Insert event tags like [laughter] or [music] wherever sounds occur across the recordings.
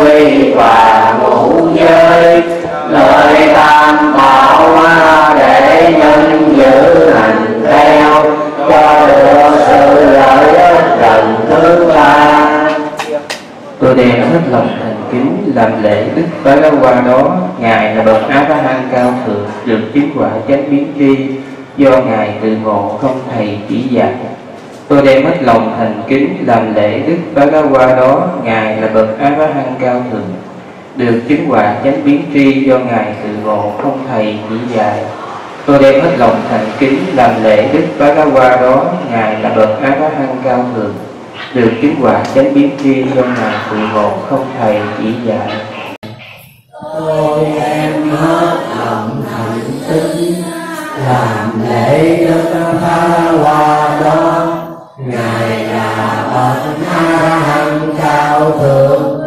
quy và ngũ giới. Lời tam bảo để nhân giữ hành theo, cho được sự lợi ích gần thứ ba. Tôi đem hết lòng thành kính làm lễ đức bá la qua đó. Ngài là bậc a la hán cao thượng, được chứng quả chánh biến tri. Do ngài tự ngộ không thầy chỉ dạy tôi đem hết lòng thành kính làm lễ đức bá la qua đó, ngài là bậc a la hán cao thượng. Được chứng quả chánh biến tri do ngài tự ngộ không thầy chỉ dạy. Tôi đem hết lòng thành kính làm lễ đức bá la qua đó, ngài là bậc a la hán cao thượng. Được chứng quả chánh biến tri do ngài tự ngộ không thầy chỉ dạy. Tôi đem hết lòng thành kính làm lễ đức tha cao thượng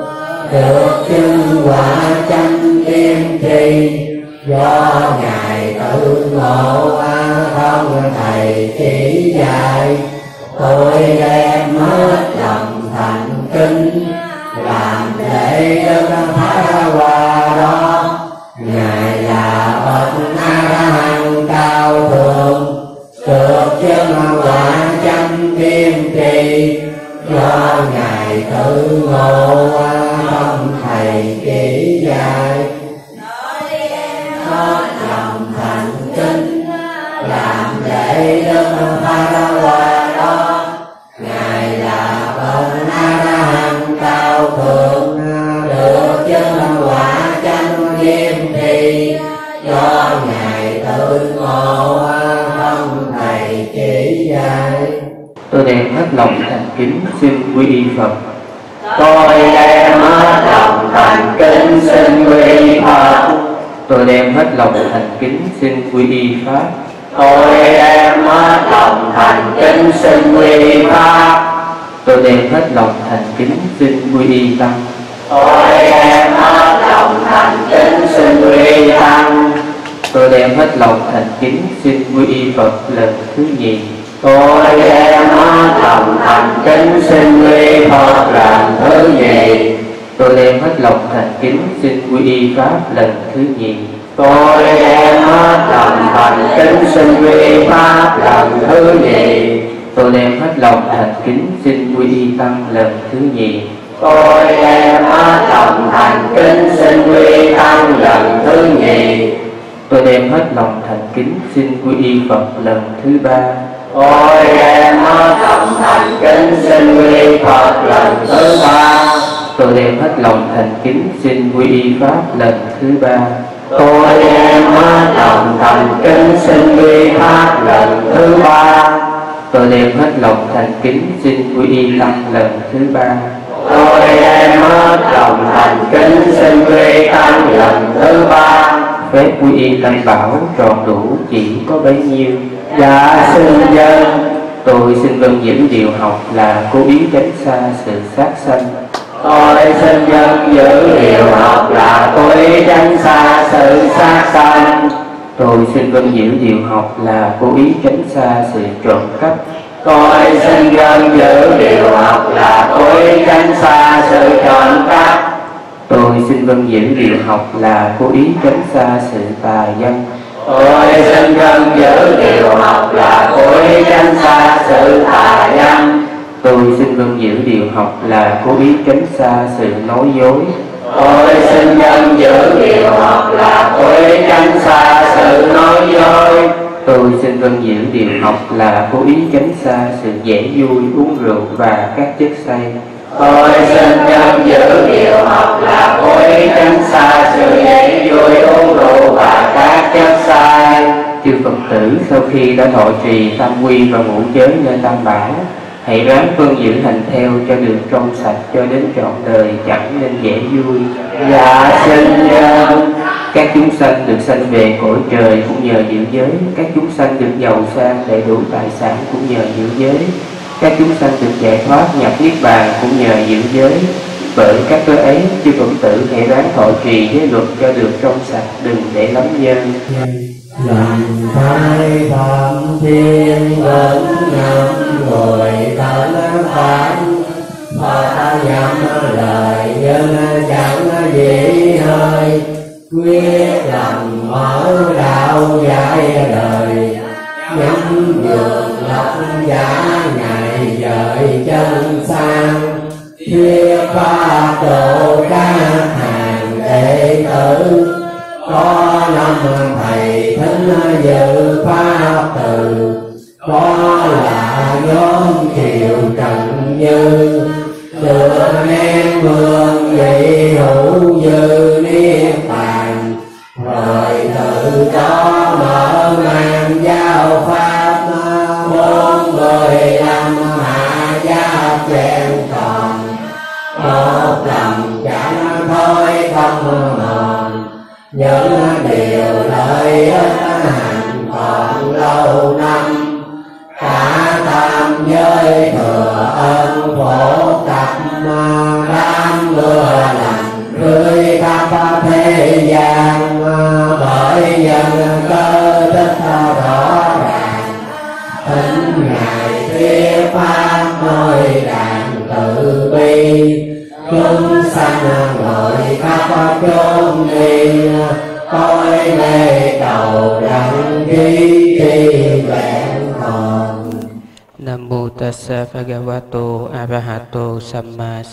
được chứng quả chánh tiên tri do ngài tự ngộ không thầy chỉ dạy. Tôi đem hết lòng thành kính, làm lễ đức tha qua đó ngài là bậc a hằng cao thượng, được chứng quả chánh tiên tri do ngài tự ngộ tâm thầy chỉ dạy hết lòng thành kính làm lễ đức Phật qua đó ngài là bậc a la hán cao thượng được chân quả chân nghiêm trì do ngài tự ngộ không thầy chỉ dạy tôi đem hết lòng thành kính xin quy y phật tôi đem hết lòng thành kính xin quy phật. Tôi đem hết lòng thành kính xin quy y pháp. Tôi đem hết lòng thành kính xin quy pháp tôi đem hết lòng thành kính xin quy y tăng. Tôi đem hết lòng thành kính xin quy tăng. Tôi đem hết lòng thành kính xin quy y phật lần thứ nhì tôi đem lòng thành kính xin quy phật lần thứ nhì. Tôi đem hết lòng thành kính xin quy y pháp lần thứ nhì. Tôi đem hết lòng thành kính xin quy pháp lần thứ nhì. Tôi đem hết lòng thành kính xin quy y tăng lần thứ nhì. Tôi đem hết lòng thành kính xin quy tăng lần thứ nhì. Tôi đem hết lòng thành kính xin quy y phật lần thứ ba đem hết lòng thành kính xin quy phật lần thứ ba. Tôi đem hết lòng thành kính xin quy y pháp lần thứ ba. Tôi đem hết lòng thành kính xin quy pháp lần thứ ba. Tôi đem hết lòng thành kính xin quy y tăng lần thứ ba. Tôi đem hết lòng thành kính xin quy tăng lần thứ ba. Phép quy y tam bảo tròn đủ chỉ có bấy nhiêu dạ xin dân. Tôi xin vâng giữ điều học là cố ý tránh xa sự sát sanh. Tôi xin dân giữ điều học là cố ý tránh xa sự sát sanh. Tôi xin vâng giữ điều học là cố ý tránh xa sự trộm cắp. Tôi xin dân giữ điều học là cố ý tránh xa sự trộm cắp. Tôi xin vâng giữ điều học là cố ý tránh xa sự tà dâm tôi xin dân giữ điều học là cố ý tránh xa sự tà dâm. Tôi xin vâng giữ điều học là cố ý tránh xa sự nói dối. Tôi xin dân giữ điều học là cố ý tránh xa sự nói dối. Tôi xin vâng giữ điều học là cố ý tránh xa sự dễ vui uống rượu và các chất say. Tôi xin dân giữ điều học là cố ý tránh xa sự dễ vui uống rượu và các chất sai, chư phật tử, sau khi đã thọ trì tam quy và ngũ giới nơi tam bảo, hãy ráng phương giữ hành theo cho được trong sạch cho đến trọn đời, chẳng nên dễ vui. Dạ xin các chúng sanh được sanh về cõi trời cũng nhờ giữ giới. Các chúng sanh được giàu sang đầy đủ tài sản cũng nhờ giữ giới. Các chúng sanh được giải thoát, nhập niết bàn cũng nhờ giữ giới bởi các cơ ấy chư phật tử, hãy ráng thọ trì giới luật cho được trong sạch, đừng để lắm nhân. Làm thái phạm thiên vẫn ngâm rồi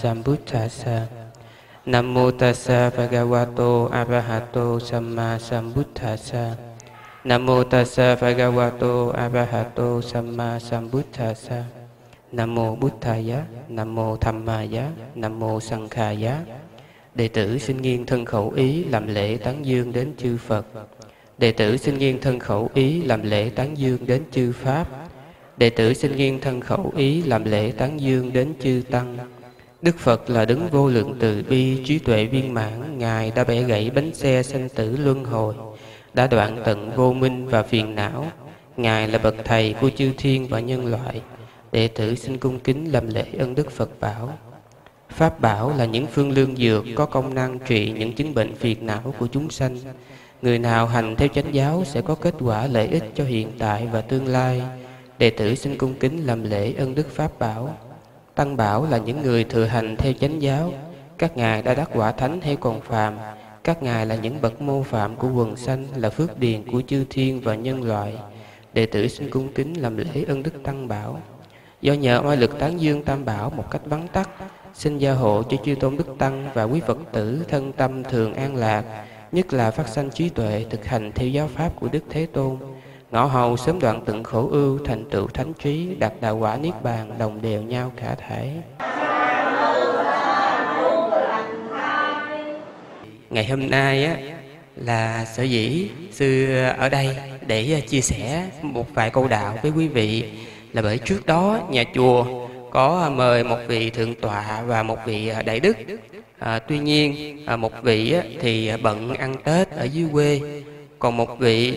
Sambuddhasa. Nam mô tassa bhagavato arahato samma sambuddhassa. Nam mô tassa bhagavato arahato samma sambuddhassa. Nam mô Buddhaya, Nam mô Dhammaya, Nam mô Sankhaya. Đệ tử xin nghiêng thân khẩu ý làm lễ tán dương đến chư Phật. Đệ tử xin nghiêng thân khẩu ý làm lễ tán dương đến chư Pháp. Đệ tử xin nghiêng thân khẩu ý làm lễ tán dương đến chư Tăng. Đức Phật là đứng vô lượng từ bi, trí tuệ viên mãn, Ngài đã bẻ gãy bánh xe sanh tử luân hồi, đã đoạn tận vô minh và phiền não. Ngài là bậc thầy của chư thiên và nhân loại. Đệ tử xin cung kính làm lễ ân đức Phật bảo. Pháp bảo là những phương lương dược có công năng trị những chứng bệnh phiền não của chúng sanh. Người nào hành theo chánh giáo sẽ có kết quả lợi ích cho hiện tại và tương lai. Đệ tử xin cung kính làm lễ ân đức Pháp bảo. Tăng bảo là những người thừa hành theo chánh giáo. Các ngài đã đắc quả thánh hay còn phàm. Các ngài là những bậc mô phạm của quần sanh, là phước điền của chư thiên và nhân loại. Đệ tử xin cung kính làm lễ ân đức Tăng bảo. Do nhờ oai lực tán dương Tam Bảo một cách vắn tắt, xin gia hộ cho chư tôn đức tăng và quý Phật tử thân tâm thường an lạc, nhất là phát sanh trí tuệ thực hành theo giáo pháp của Đức Thế Tôn. Ngõ hầu sớm đoạn tận khổ ưu, thành tựu thánh trí, đạt đạo quả niết bàn, đồng đều nhau cả thể. Ngày hôm nay á là sở dĩ sư ở đây để à, chia sẻ một vài câu đạo với quý vị. Là bởi trước đó nhà chùa có à, mời một vị thượng tọa và một vị à, đại đức. À, tuy nhiên à, một vị thì bận ăn tết ở dưới quê. Còn một vị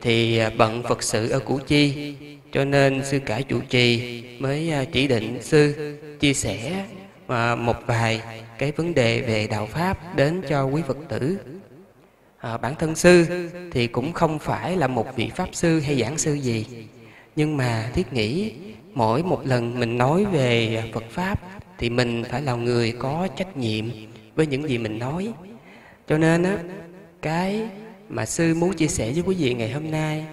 thì à, bận phật sự ở củ chi. Cho nên sư cả chủ trì mới à, chỉ định sư chia sẻ à, một vài cái vấn đề về đạo pháp đến cho quý phật tử. À, bản thân sư thì cũng không phải là một vị pháp sư hay giảng sư gì. Nhưng mà thiết nghĩ mỗi một lần mình nói về Phật Pháp thì mình phải là người có trách nhiệm với những gì mình nói. Cho nên á, cái mà sư muốn chia sẻ với quý vị ngày hôm nay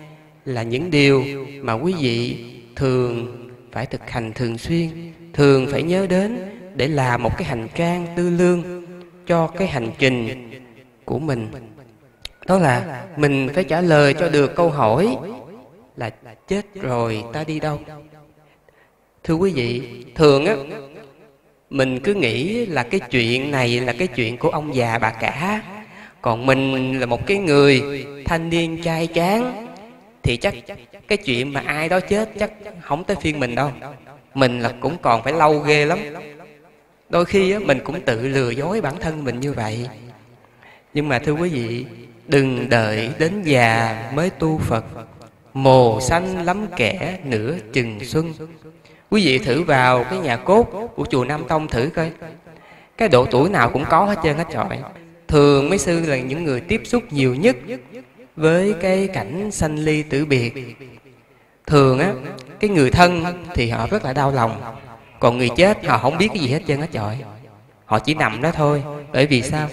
là những điều mà quý vị thường phải thực hành thường xuyên, thường phải nhớ đến để làm một cái hành trang tư lương cho cái hành trình của mình. Đó là mình phải trả lời cho được câu hỏi là chết rồi ta đi đâu thưa quý vị thường á mình cứ nghĩ là cái chuyện này là cái chuyện của ông già bà cả còn mình là một cái người thanh niên trai tráng thì chắc cái chuyện mà ai đó chết chắc không tới phiên mình đâu. Mình là cũng còn phải lâu ghê lắm. Đôi khi á, mình cũng tự lừa dối bản thân mình như vậy. Nhưng mà thưa quý vị đừng đợi đến già mới tu phật mồ xanh lắm kẻ nửa chừng xuân. Quý vị thử vào cái nhà cốt của chùa nam tông thử coi. Cái độ tuổi nào cũng có hết trơn hết trọi thường mấy sư là những người tiếp xúc nhiều nhất với cái cảnh sanh ly tử biệt. Thường á, cái người thân thì họ rất là đau lòng, còn người chết họ không biết cái gì hết trơn á trời. Họ chỉ nằm đó thôi, bởi vì sao?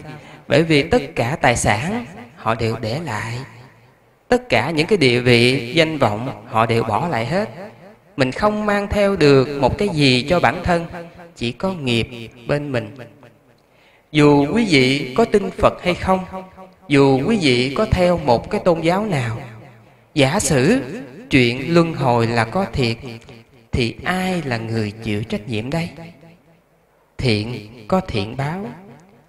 Bởi vì tất cả tài sản họ đều để lại. Tất cả những cái địa vị, danh vọng họ đều bỏ lại hết. Mình không mang theo được một cái gì cho bản thân, chỉ có nghiệp bên mình dù quý vị có tin phật hay không, dù quý vị có theo một cái tôn giáo nào, giả sử chuyện luân hồi là có thiệt, thì ai là người chịu trách nhiệm đây? Thiện có thiện báo,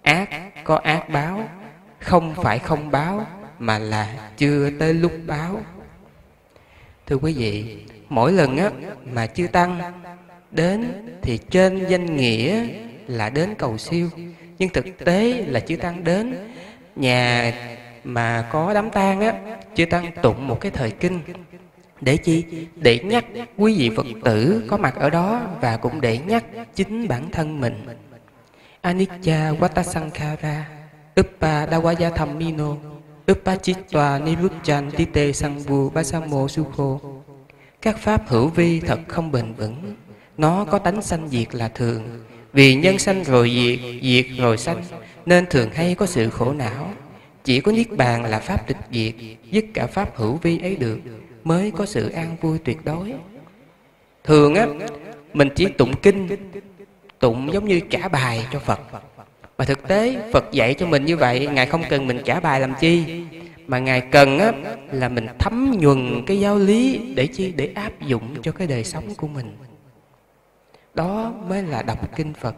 ác có ác báo, không phải không báo mà là chưa tới lúc báo. Thưa quý vị, mỗi lần á mà chư tăng đến thì trên danh nghĩa là đến cầu siêu nhưng thực tế là chư tăng đến. nhà mà có đám tang á chư tăng tụng một cái thời kinh. Để chi? Để nhắc quý vị phật tử có mặt ở đó và cũng để nhắc chính bản thân mình. anicca vatasankhara uppa dawaya dhammino uppa chittwa niruchan tite sangvu basamo sukho. Các pháp hữu vi thật không bền vững. Nó có tánh sanh diệt là thường vì nhân sanh rồi diệt diệt rồi sanh, nên thường hay có sự khổ não. Chỉ có niết bàn là pháp tịch diệt, dứt cả pháp hữu vi ấy được, mới có sự an vui tuyệt đối. Thường á, mình chỉ tụng kinh, tụng giống như trả bài cho phật. Mà thực tế, phật dạy cho mình như vậy, ngài không cần mình trả bài làm chi. Mà ngài cần á, là mình thấm nhuần cái giáo lý để chi, để áp dụng cho cái đời sống của mình đó mới là đọc kinh phật.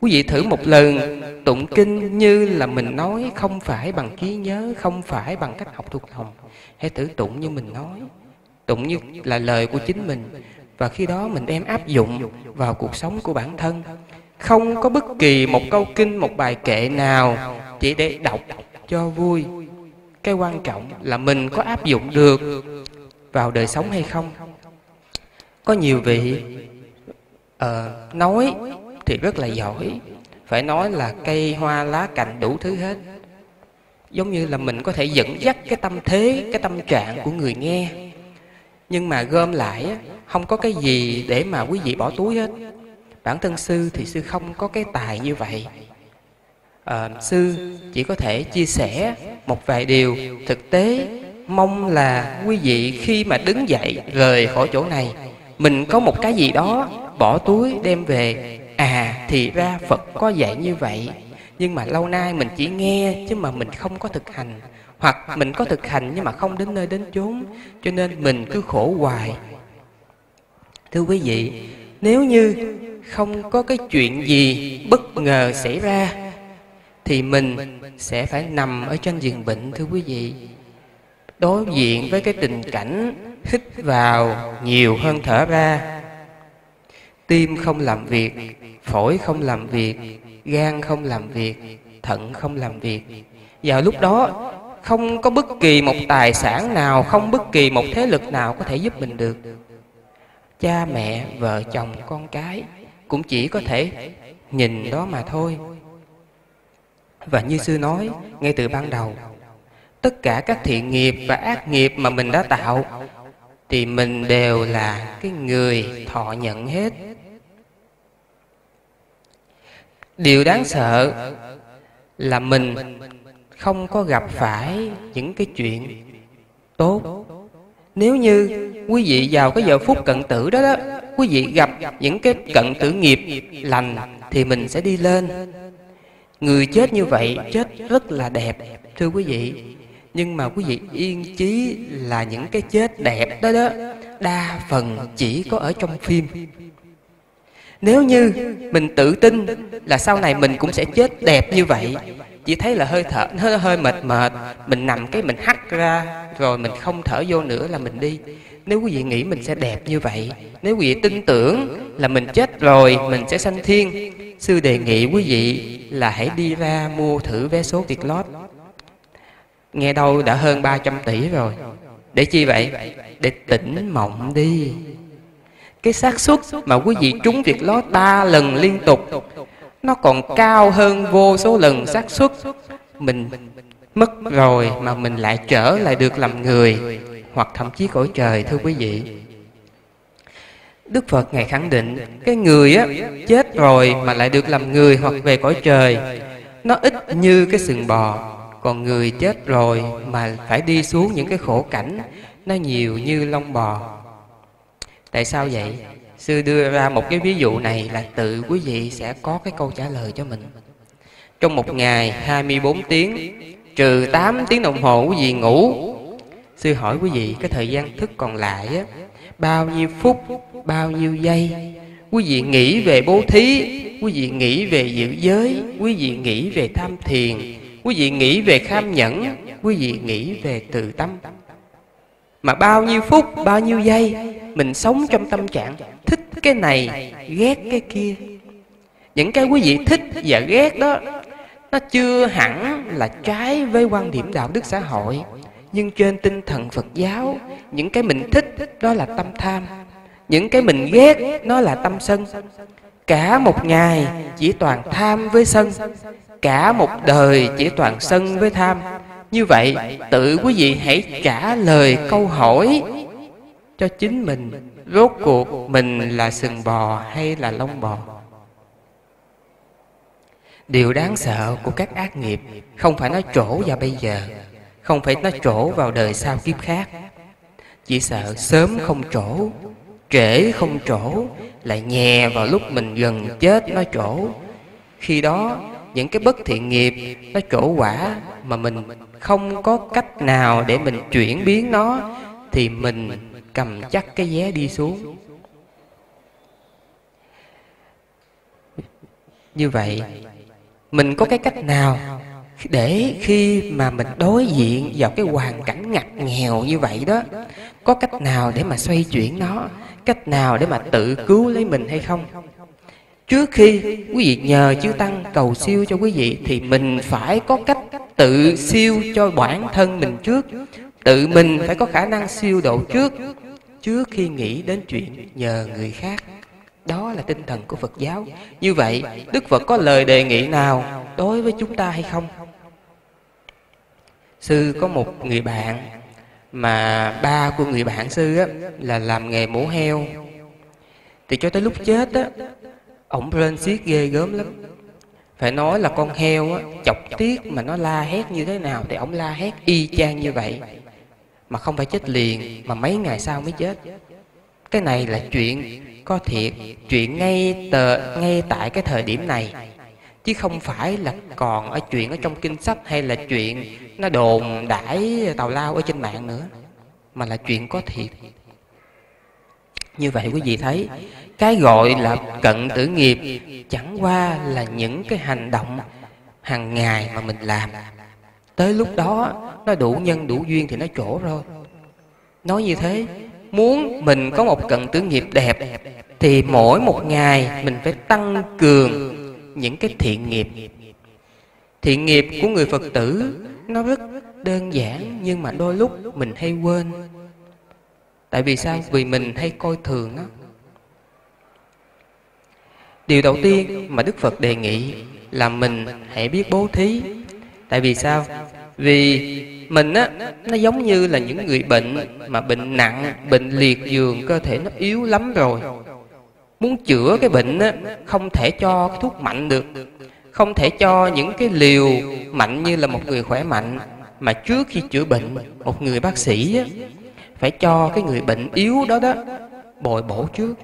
Quý vị thử một lần, tụng kinh như là mình nói không phải bằng trí nhớ, không phải bằng cách học thuộc lòng. Hãy thử tụng như mình nói. Tụng như là lời của chính mình. Và khi đó mình đem áp dụng vào cuộc sống của bản thân. Không có bất kỳ một câu kinh, một bài kệ nào chỉ để đọc cho vui. Cái quan trọng là mình có áp dụng được vào đời sống hay không. Có nhiều vị Ờ, nói thì rất là giỏi. Phải nói là cây hoa lá cành đủ thứ hết. Giống như là mình có thể dẫn dắt cái tâm thế cái tâm trạng của người nghe. Nhưng mà gom lại không có cái gì để mà quý vị bỏ túi hết. Bản thân sư thì sư không có cái tài như vậy. À, sư chỉ có thể chia sẻ một vài điều thực tế mong là quý vị khi mà đứng dậy rời khỏi chỗ này mình có một cái gì đó bỏ túi đem về. À thì ra phật có dạy như vậy. Nhưng mà lâu nay mình chỉ nghe chứ mà mình không có thực hành. Hoặc mình có thực hành nhưng mà không đến nơi đến chốn, cho nên mình cứ khổ hoài. Thưa quý vị, nếu như không có cái chuyện gì bất ngờ xảy ra, thì mình sẽ phải nằm ở trên giường bệnh, thưa quý vị. Đối diện với cái tình cảnh hít vào nhiều hơn thở ra tim không làm việc, phổi không làm việc, gan không làm việc, thận không làm việc. Vào lúc đó, không có bất kỳ một tài sản nào, không bất kỳ một thế lực nào có thể giúp mình được. Cha mẹ, vợ chồng, con cái cũng chỉ có thể nhìn đó mà thôi. Và như sư nói, ngay từ ban đầu, tất cả các thiện nghiệp và ác nghiệp mà mình đã tạo thì mình đều là cái người thọ nhận hết. Điều đáng sợ là mình không có gặp phải những cái chuyện tốt. Nếu như quý vị vào cái giờ phút cận tử đó đó, quý vị gặp những cái cận tử nghiệp lành thì mình sẽ đi lên. Người chết như vậy chết rất là đẹp, thưa quý vị nhưng mà quý vị yên chí là những cái chết đẹp đó đó. Đa phần chỉ có ở trong phim. Nếu như mình tự tin là sau này mình cũng sẽ chết đẹp như vậy chỉ thấy là hơi thở hơi, hơi mệt mệt mình nằm cái mình hắt ra rồi mình không thở vô nữa là mình đi. Nếu quý vị nghĩ mình sẽ đẹp như vậy nếu quý vị tin tưởng là mình chết rồi mình sẽ sanh thiên sư đề nghị quý vị là hãy đi ra mua thử vé số việt lót nghe đâu đã hơn 300 tỷ rồi. Để chi vậy? Để tỉnh mộng đi. Cái xác suất mà quý vị trúng việc lót ba lần liên tục, nó còn cao hơn vô số lần xác suất. Mình mất rồi mà mình lại trở lại được làm người, hoặc thậm chí cõi trời, thưa quý vị. Đức Phật Ngài khẳng định, Cái người á, chết rồi mà lại được làm người hoặc về cõi trời, Nó ít như cái sừng bò. Còn người chết rồi mà phải đi xuống những cái khổ cảnh Nó nhiều như lông bò. Tại sao vậy? Sư đưa ra một cái ví dụ này là tự quý vị sẽ có cái câu trả lời cho mình. Trong một ngày 24 tiếng, trừ 8 tiếng đồng hồ quý vị ngủ, sư hỏi quý vị cái thời gian thức còn lại á, bao nhiêu phút, bao nhiêu giây? Quý vị nghĩ về bố thí, quý vị nghĩ về giữ giới, quý vị nghĩ về tham thiền quý vị nghĩ về kham nhẫn, quý vị nghĩ về từ tâm. Mà bao nhiêu phút, bao nhiêu giây, mình sống trong tâm trạng thích cái này, ghét cái kia. Những cái quý vị thích và ghét đó, nó chưa hẳn là trái với quan điểm đạo đức xã hội. Nhưng trên tinh thần phật giáo, những cái mình thích, đó là tâm tham. Những cái mình ghét, nó là tâm sân. Cả một ngày chỉ toàn tham với sân cả một đời chỉ toàn sân với tham. Như vậy, tự quý vị hãy trả lời câu hỏi cho chính mình, rốt cuộc mình là sừng bò hay là lông bò? Điều đáng sợ của các ác nghiệp không phải nó trổ vào bây giờ, không phải nó trổ vào đời sau kiếp khác. Chỉ sợ sớm không trổ, trễ không trổ, lại nhè vào lúc mình gần chết nó trổ. Khi đó những cái bất thiện nghiệp nó trổ quả mà mình không có cách nào để mình chuyển biến nó, thì mình cầm chắc cái vé đi xuống. Như vậy, mình có cái cách nào để khi mà mình đối diện vào cái hoàn cảnh ngặt nghèo như vậy đó, có cách nào để mà xoay chuyển nó? Cách nào để mà tự cứu lấy mình hay không? Trước khi quý vị nhờ chư tăng cầu siêu cho quý vị thì mình phải có cách tự siêu cho bản thân mình trước. Tự mình phải có khả năng siêu độ trước trước khi nghĩ đến chuyện nhờ người khác. Đó là tinh thần của phật giáo. Như vậy đức phật có lời đề nghị nào đối với chúng ta hay không? Sư có một người bạn mà ba của người bạn sư á, là làm nghề mổ heo. Thì cho tới lúc chết á ổng lên xiết ghê gớm lắm. Phải nói là con heo á, chọc tiết mà nó la hét như thế nào thì ổng la hét y chang như vậy. Mà không phải chết liền mà mấy ngày sau mới chết. Cái này là chuyện có thiệt chuyện ngay tờ ngay tại cái thời điểm này. Chứ không phải là còn ở chuyện ở trong kinh sách hay là chuyện nó đồn đãi tào lao ở trên mạng nữa mà là chuyện có thiệt. Như vậy quý vị thấy cái gọi là cận tử nghiệp chẳng qua là những cái hành động hàng ngày mà mình làm. Tới lúc đó, nó đủ nhân, đủ duyên thì nó chỗ rồi. Nói như thế, muốn mình có một cận tử nghiệp đẹp thì mỗi một ngày mình phải tăng cường những cái thiện nghiệp. Thiện nghiệp của người phật tử, nó rất đơn giản nhưng mà đôi lúc mình hay quên. Tại vì sao? Vì mình hay coi thường nó điều đầu tiên mà đức phật đề nghị là mình hãy biết bố thí. Tại vì sao? Vì mình á nó giống như là những người bệnh mà bệnh nặng bệnh liệt giường cơ thể nó yếu lắm rồi. Muốn chữa cái bệnh á không thể cho cái thuốc mạnh được. Không thể cho những cái liều mạnh như là một người khỏe mạnh. Mà trước khi chữa bệnh một người bác sĩ á, phải cho cái người bệnh yếu đó đó bồi bổ trước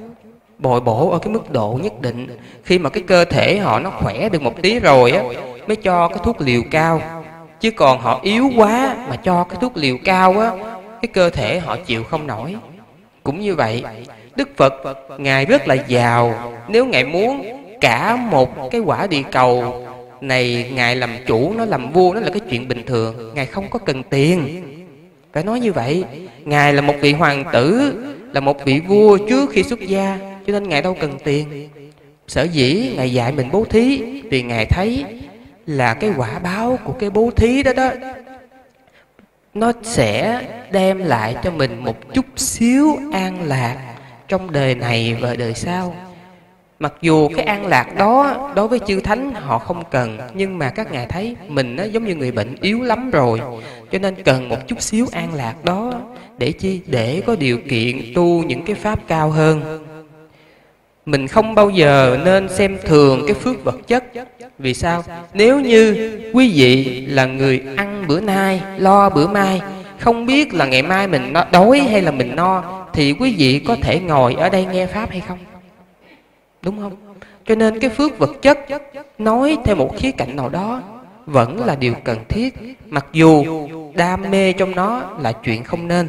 bồi bổ ở cái mức độ nhất định. Khi mà cái cơ thể họ nó khỏe được một tí rồi á, mới cho cái thuốc liều cao. Chứ còn họ yếu quá mà cho cái thuốc liều cao á, cái cơ thể họ chịu không nổi. Cũng như vậy, đức phật, ngài rất là giàu. Nếu ngài muốn cả một cái quả địa cầu này ngài làm chủ, nó làm vua, nó là cái chuyện bình thường, ngài không có cần tiền. Phải nói như vậy, ngài là một vị hoàng tử, là một vị vua trước khi xuất gia cho nên ngài đâu cần tiền. Sở dĩ ngài dạy mình bố thí, vì ngài thấy là cái quả báo của cái bố thí đó đó, nó sẽ đem lại cho mình một chút xíu an lạc trong đời này và đời sau. Mặc dù cái an lạc đó đối với chư thánh họ không cần, nhưng mà các ngài thấy mình nó giống như người bệnh yếu lắm rồi. Cho nên cần một chút xíu an lạc đó để chi? Để có điều kiện tu những cái pháp cao hơn mình không bao giờ nên xem thường cái phước vật chất. Vì sao? Nếu như quý vị là người ăn bữa nay, lo bữa mai, không biết là ngày mai mình no, đói hay là mình no, thì quý vị có thể ngồi ở đây nghe pháp hay không? Đúng không? Cho nên cái phước vật chất nói theo một khía cạnh nào đó vẫn là điều cần thiết, mặc dù đam mê trong nó là chuyện không nên.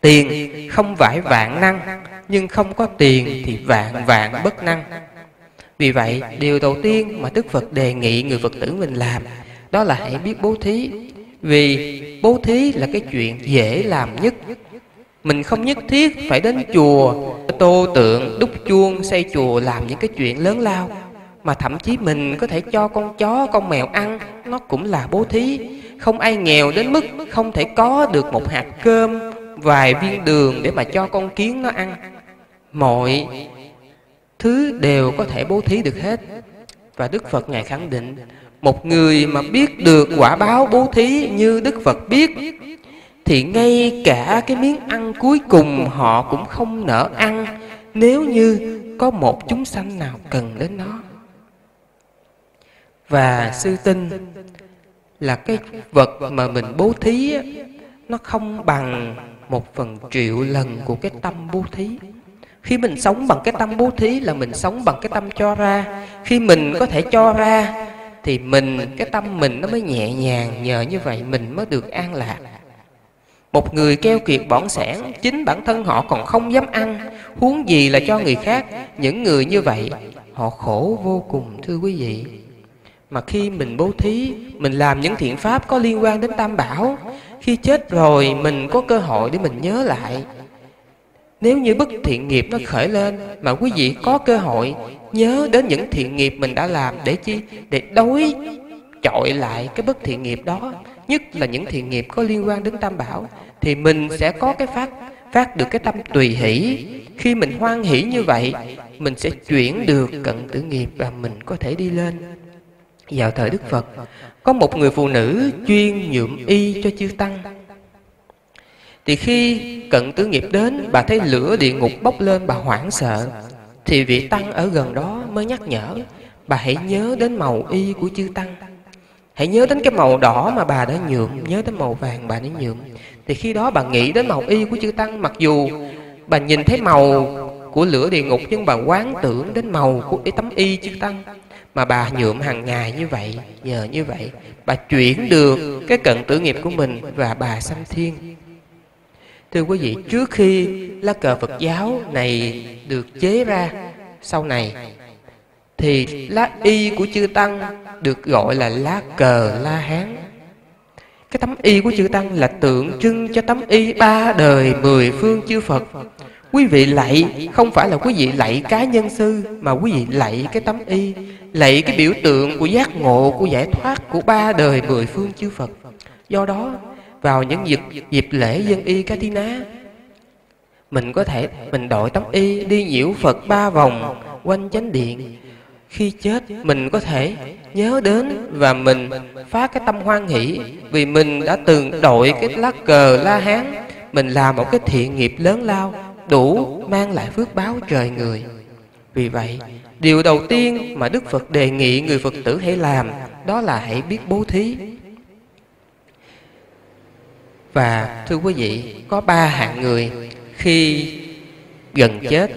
Tiền không phải vạn năng nhưng không có tiền thì vạn vạn bất năng. Vì vậy, điều đầu tiên mà đức phật đề nghị người phật tử mình làm, đó là hãy biết bố thí. Vì bố thí là cái chuyện dễ làm nhất. Mình không nhất thiết phải đến chùa, tô tượng, đúc chuông, xây chùa làm những cái chuyện lớn lao. Mà thậm chí mình có thể cho con chó, con mèo ăn, nó cũng là bố thí. Không ai nghèo đến mức không thể có được một hạt cơm, vài viên đường để mà cho con kiến nó ăn mọi thứ đều có thể bố thí được hết. Và đức phật ngài khẳng định, một người mà biết được quả báo bố thí như đức phật biết, thì ngay cả cái miếng ăn cuối cùng họ cũng không nỡ ăn nếu như có một chúng sanh nào cần đến nó. Và sư tinh là cái vật mà mình bố thí nó không bằng một phần triệu lần của cái tâm bố thí khi mình sống bằng cái tâm bố thí là mình sống bằng cái tâm cho ra. Khi mình có thể cho ra, thì mình, cái tâm mình nó mới nhẹ nhàng, nhờ như vậy mình mới được an lạc. Một người keo kiệt bỏng sẻn, chính bản thân họ còn không dám ăn. Huống gì là cho người khác, những người như vậy, họ khổ vô cùng, thưa quý vị. Mà khi mình bố thí, mình làm những thiện pháp có liên quan đến tam bảo, khi chết rồi mình có cơ hội để mình nhớ lại nếu như bất thiện nghiệp nó khởi lên mà quý vị có cơ hội, nhớ đến những thiện nghiệp mình đã làm để chi? Để đối chọi lại cái bất thiện nghiệp đó. Nhất là những thiện nghiệp có liên quan đến tam bảo, thì mình sẽ có cái phát phát được cái tâm tùy hỷ. Khi mình hoan hỷ như vậy, mình sẽ chuyển được cận tử nghiệp và mình có thể đi lên. Vào thời đức phật, có một người phụ nữ chuyên nhuộm y cho chư tăng thì khi cận tử nghiệp đến, bà thấy lửa địa ngục bốc lên, bà hoảng sợ. Thì vị tăng ở gần đó mới nhắc nhở, bà hãy nhớ đến màu y của chư tăng. Hãy nhớ đến cái màu đỏ mà bà đã nhuộm, nhớ đến màu vàng bà đã nhuộm. Thì khi đó bà nghĩ đến màu y của chư tăng, mặc dù bà nhìn thấy màu của lửa địa ngục, nhưng bà quán tưởng đến màu của cái tấm y chư tăng mà bà nhuộm hàng ngày như vậy, nhờ như vậy, bà chuyển được cái cận tử nghiệp của mình và bà sanh thiên thưa quý vị, trước khi lá cờ phật giáo này được chế ra, sau này thì lá y của chư tăng được gọi là lá cờ la hán. Cái tấm y của chư tăng là tượng trưng cho tấm y ba đời mười phương chư phật. Quý vị lạy, không phải là quý vị lạy cá nhân sư, mà quý vị lạy cái tấm y, lạy cái biểu tượng của giác ngộ, của giải thoát của ba đời mười phương chư phật. Do đó vào những dịp dịp lễ dân y Katina. Mình có thể, mình đội tấm y đi nhiễu Phật ba vòng quanh chánh điện. Khi chết, mình có thể nhớ đến và mình phát cái tâm hoan hỷ vì mình đã từng đội cái lá cờ la hán. Mình làm một cái thiện nghiệp lớn lao, đủ mang lại phước báo trời người. Vì vậy, điều đầu tiên mà đức phật đề nghị người phật tử hãy làm, đó là hãy biết bố thí và thưa quý vị, có ba hạng người khi gần chết.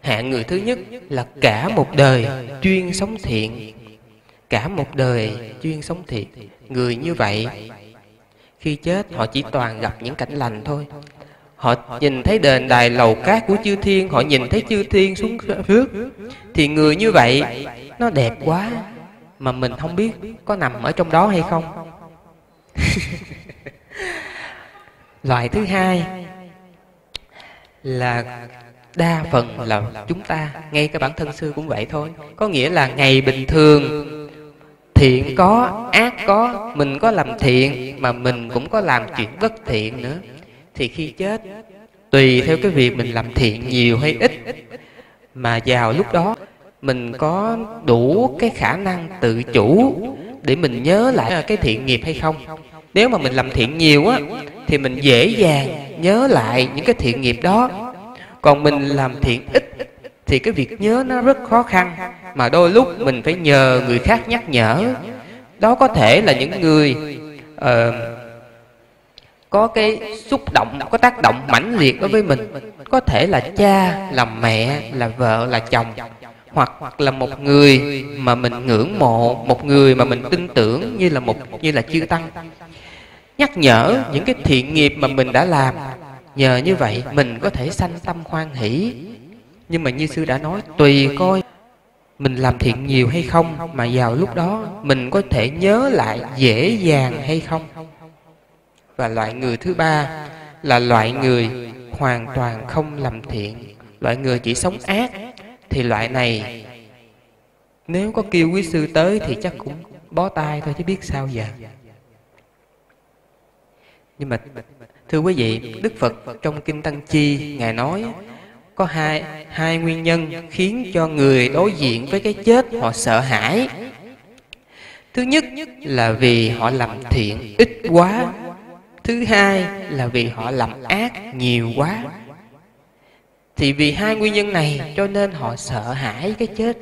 Hạng người thứ nhất là cả một đời chuyên sống thiện. Cả một đời chuyên sống thiện. Người như vậy, khi chết họ chỉ toàn gặp những cảnh lành thôi. Họ nhìn thấy đền đài lầu cát của chư thiên, họ nhìn thấy chư thiên xuống trước. Thì người như vậy, nó đẹp quá mà mình không biết có nằm ở trong đó hay không. [laughs] loại thứ hai là đa phần là chúng ta ngay cái bản thân sư cũng vậy thôi. Có nghĩa là ngày bình thường thiện có ác có mình có làm thiện mà mình cũng có làm chuyện bất thiện nữa. Thì khi chết tùy theo cái việc mình làm thiện nhiều hay ít mà vào lúc đó mình có đủ cái khả năng tự chủ để mình nhớ lại cái thiện nghiệp hay không. Nếu mà mình làm thiện nhiều á thì mình dễ dàng nhớ lại những cái thiện nghiệp đó. Còn mình làm thiện ít thì cái việc nhớ nó rất khó khăn mà đôi lúc mình phải nhờ người khác nhắc nhở. Đó có thể là những người uh, có cái xúc động có tác động mãnh liệt đối với mình. Có thể là cha là mẹ là vợ là chồng hoặc là một người mà mình ngưỡng mộ một người mà mình tin tưởng như là một như là chư tăng nhắc nhở những cái thiện nghiệp mà mình đã làm. Nhờ như vậy mình có thể sanh tâm hoan hỷ. Nhưng mà như sư đã nói tùy coi mình làm thiện nhiều hay không mà vào lúc đó mình có thể nhớ lại dễ dàng hay không. Và loại người thứ ba là loại người hoàn toàn không làm thiện. Loại người chỉ sống ác thì loại này nếu có kêu quý sư tới thì chắc cũng bó tay thôi chứ biết sao giờ nhưng mà, thưa quý vị, đức phật trong kinh tăng chi, ngài nói, có hai hai nguyên nhân khiến cho người đối diện với cái chết họ sợ hãi. Thứ nhất là vì họ làm thiện ít quá. Thứ hai là vì họ làm ác nhiều quá. Thì vì hai nguyên nhân này cho nên họ sợ hãi cái chết.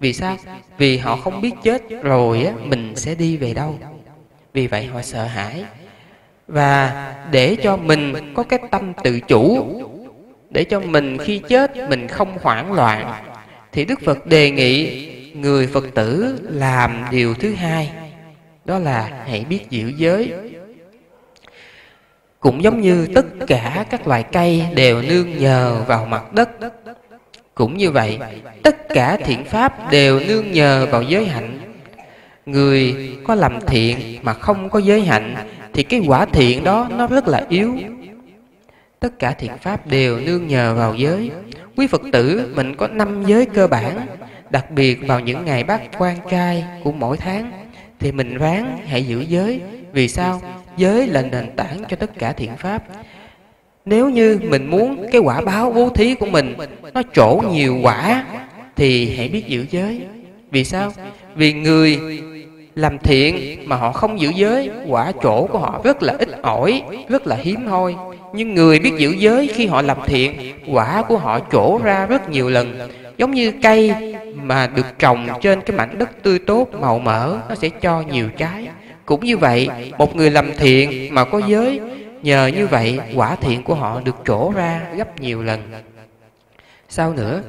Vì sao? Vì họ không biết chết rồi á, mình sẽ đi về đâu. Vì vậy họ sợ hãi và để cho mình có cái tâm tự chủ, để cho mình khi chết mình không hoảng loạn, thì đức phật đề nghị người phật tử làm điều thứ hai, đó là hãy biết giữ giới. Cũng giống như tất cả các loài cây đều nương nhờ vào mặt đất, cũng như vậy, tất cả thiện pháp đều nương nhờ vào giới hạnh. Người có làm thiện mà không có giới hạnh thì cái quả thiện đó nó rất là yếu. Tất cả thiện pháp đều nương nhờ vào giới. Quý phật tử, mình có năm giới cơ bản. Đặc biệt vào những ngày bát quan trai của mỗi tháng, thì mình ráng hãy giữ giới. Vì sao? Giới là nền tảng cho tất cả thiện pháp. Nếu như mình muốn cái quả báo bố thí của mình nó trổ nhiều quả, thì hãy biết giữ giới. Vì sao? Vì người làm thiện mà họ không giữ giới, quả chỗ của họ rất là ít ỏi, rất là hiếm hoi. Nhưng người biết giữ giới khi họ làm thiện, quả của họ trổ ra rất nhiều lần. Giống như cây mà được trồng trên cái mảnh đất tươi tốt màu mỡ, nó sẽ cho nhiều trái. Cũng như vậy, một người làm thiện mà có giới, nhờ như vậy quả thiện của họ được trổ ra gấp nhiều lần. Sau nữa?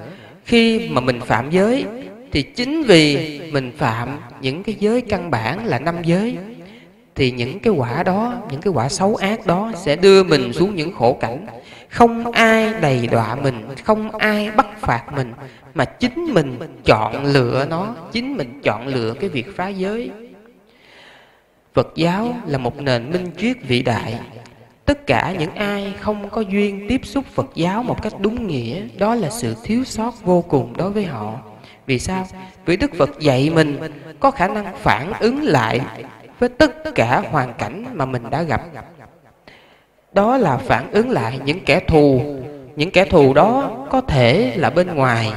Khi mà mình phạm giới thì chính vì mình phạm những cái giới căn bản là năm giới, thì những cái quả đó, những cái quả xấu ác đó sẽ đưa mình xuống những khổ cảnh. Không ai đầy đọa mình, không ai bắt phạt mình, mà chính mình chọn lựa nó, chính mình chọn lựa cái việc phá giới. Phật giáo là một nền minh triết vĩ đại. Tất cả những ai không có duyên tiếp xúc phật giáo một cách đúng nghĩa, đó là sự thiếu sót vô cùng đối với họ vì sao? Vì đức phật dạy mình có khả năng phản ứng lại với tất cả hoàn cảnh mà mình đã gặp. Đó là phản ứng lại những kẻ thù. Những kẻ thù đó có thể là bên ngoài.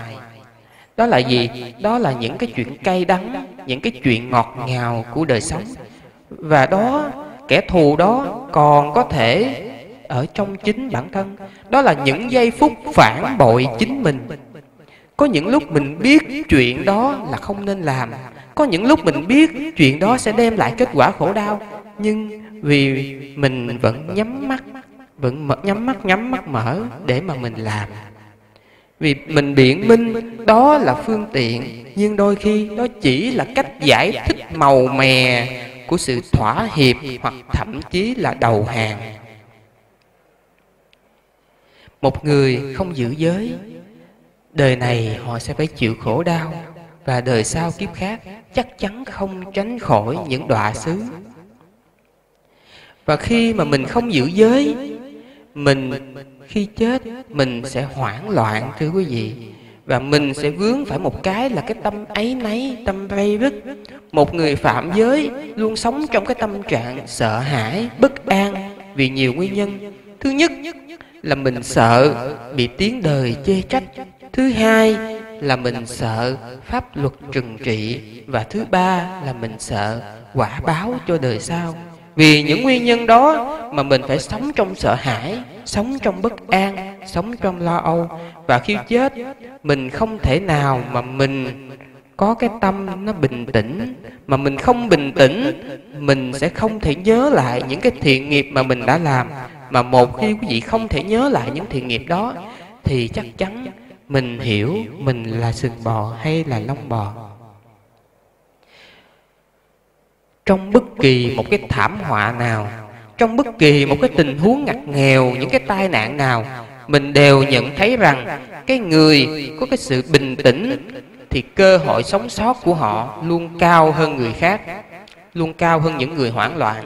Đó là gì? Đó là những cái chuyện cay đắng, những cái chuyện ngọt ngào của đời sống. Và đó, kẻ thù đó còn có thể ở trong chính bản thân. Đó là những giây phút phản bội chính mình có những lúc mình biết chuyện đó là không nên làm. Có những lúc mình biết chuyện đó sẽ đem lại kết quả khổ đau. Nhưng vì mình vẫn nhắm mắt, vẫn nhắm mắt nhắm mắt mở để mà mình làm. Vì mình biện minh, đó là phương tiện. Nhưng đôi khi đó chỉ là cách giải thích màu mè của sự thỏa hiệp hoặc thậm chí là đầu hàng. Một người không giữ giới đời này họ sẽ phải chịu khổ đau, và đời sau kiếp khác chắc chắn không tránh khỏi những đọa xứ. Và khi mà mình không giữ giới, mình khi chết, mình sẽ hoảng loạn, thưa quý vị. Và mình sẽ vướng phải một cái là cái tâm ấy nấy, tâm vây rứt. Một người phạm giới luôn sống trong cái tâm trạng sợ hãi, bất an vì nhiều nguyên nhân. Thứ nhất là mình sợ bị tiếng đời chê trách thứ hai là mình sợ pháp luật trừng trị và thứ ba là mình sợ quả báo cho đời sau. Vì những nguyên nhân đó mà mình phải sống trong sợ hãi, sống trong bất an, sống trong lo âu. Và khi chết, mình không thể nào mà mình có cái tâm nó bình tĩnh. Mà mình không bình tĩnh, mình sẽ không thể nhớ lại những cái thiện nghiệp mà mình đã làm. Mà một khi quý vị không thể nhớ lại những thiện nghiệp đó, thì chắc chắn mình hiểu mình là sừng bò hay là lông bò. trong bất kỳ một cái thảm họa nào trong bất kỳ một cái tình huống ngặt nghèo những cái tai nạn nào mình đều nhận thấy rằng cái người có cái sự bình tĩnh thì cơ hội sống sót của họ luôn cao hơn người khác luôn cao hơn những người hoảng loạn.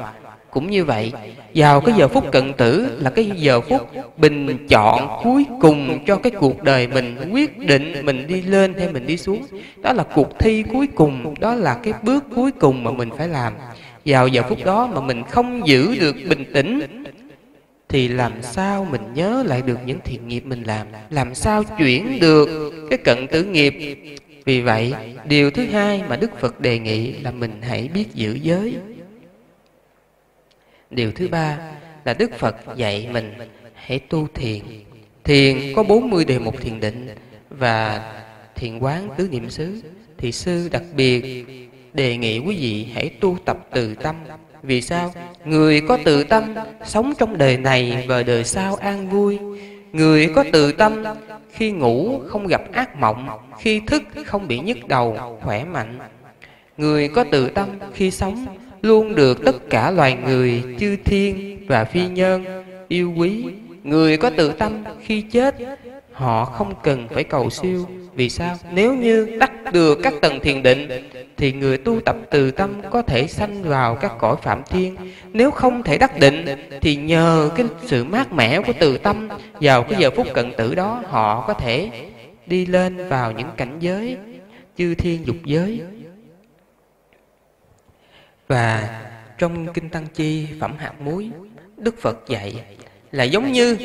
cũng như vậy vào cái giờ phút cận tử là cái giờ phút bình chọn cuối cùng cho cái cuộc đời mình, quyết định mình đi lên hay mình đi xuống. Đó là cuộc thi cuối cùng, đó là cái bước cuối cùng mà mình phải làm. Vào giờ phút đó mà mình không giữ được bình tĩnh, thì làm sao mình nhớ lại được những thiện nghiệp mình làm? Làm sao chuyển được cái cận tử nghiệp? Vì vậy, điều thứ hai mà đức phật đề nghị là mình hãy biết giữ giới điều thứ ba là đức phật dạy mình hãy tu thiền. Thiền có 40 đề mục thiền định và thiền quán tứ niệm xứ. Thì sư đặc biệt đề nghị quý vị hãy tu tập từ tâm. Vì sao? Người có từ tâm sống trong đời này và đời sau an vui. Người có từ tâm khi ngủ không gặp ác mộng, khi thức không bị nhức đầu, khỏe mạnh. Người có từ tâm khi sống luôn được tất cả loài người, chư thiên và phi nhân yêu quý. Người có tự tâm khi chết, họ không cần phải cầu siêu. Vì sao? Nếu như đắc được các tầng thiền định, thì người tu tập từ tâm có thể sanh vào các cõi phạm thiên. Nếu không thể đắc định, thì nhờ cái sự mát mẻ của từ tâm vào cái giờ phút cận tử đó, họ có thể đi lên vào những cảnh giới chư thiên dục giới và trong Kinh Tăng Chi, Phẩm Hạt Muối, Đức Phật dạy là giống như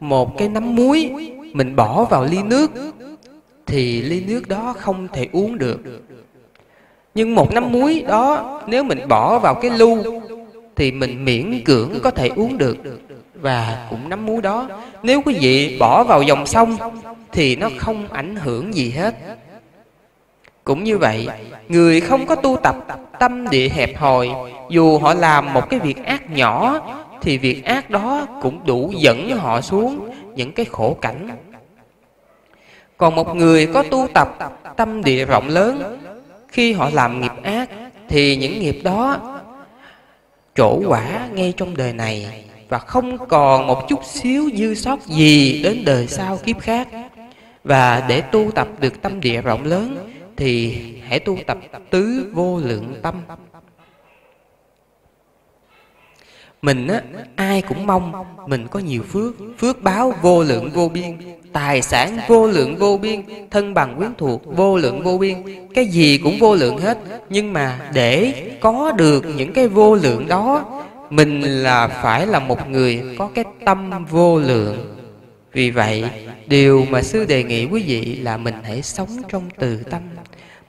một cái nắm muối, mình bỏ vào ly nước, thì ly nước đó không thể uống được. Nhưng một nắm muối đó, nếu mình bỏ vào cái lu, thì mình miễn cưỡng có thể uống được. Và cũng nắm muối đó, nếu quý vị bỏ vào dòng sông, thì nó không ảnh hưởng gì hết cũng như vậy, người không có tu tập, tâm địa hẹp hòi, dù họ làm một cái việc ác nhỏ, thì việc ác đó cũng đủ dẫn họ xuống những cái khổ cảnh. Còn một người có tu tập, tâm địa rộng lớn, khi họ làm nghiệp ác, thì những nghiệp đó trổ quả ngay trong đời này và không còn một chút xíu dư sót gì đến đời sau kiếp khác. Và để tu tập được tâm địa rộng lớn thì hãy tu tập tứ vô lượng tâm. Mình á, ai cũng mong mình có nhiều phước phước báo vô lượng vô biên, tài sản vô lượng vô biên, thân bằng quyến thuộc vô lượng vô biên. Cái gì cũng vô lượng hết, nhưng mà để có được những cái vô lượng đó, mình là phải là một người có cái tâm vô lượng. Vì vậy, điều mà sư đề nghị quý vị là mình hãy sống trong từ tâm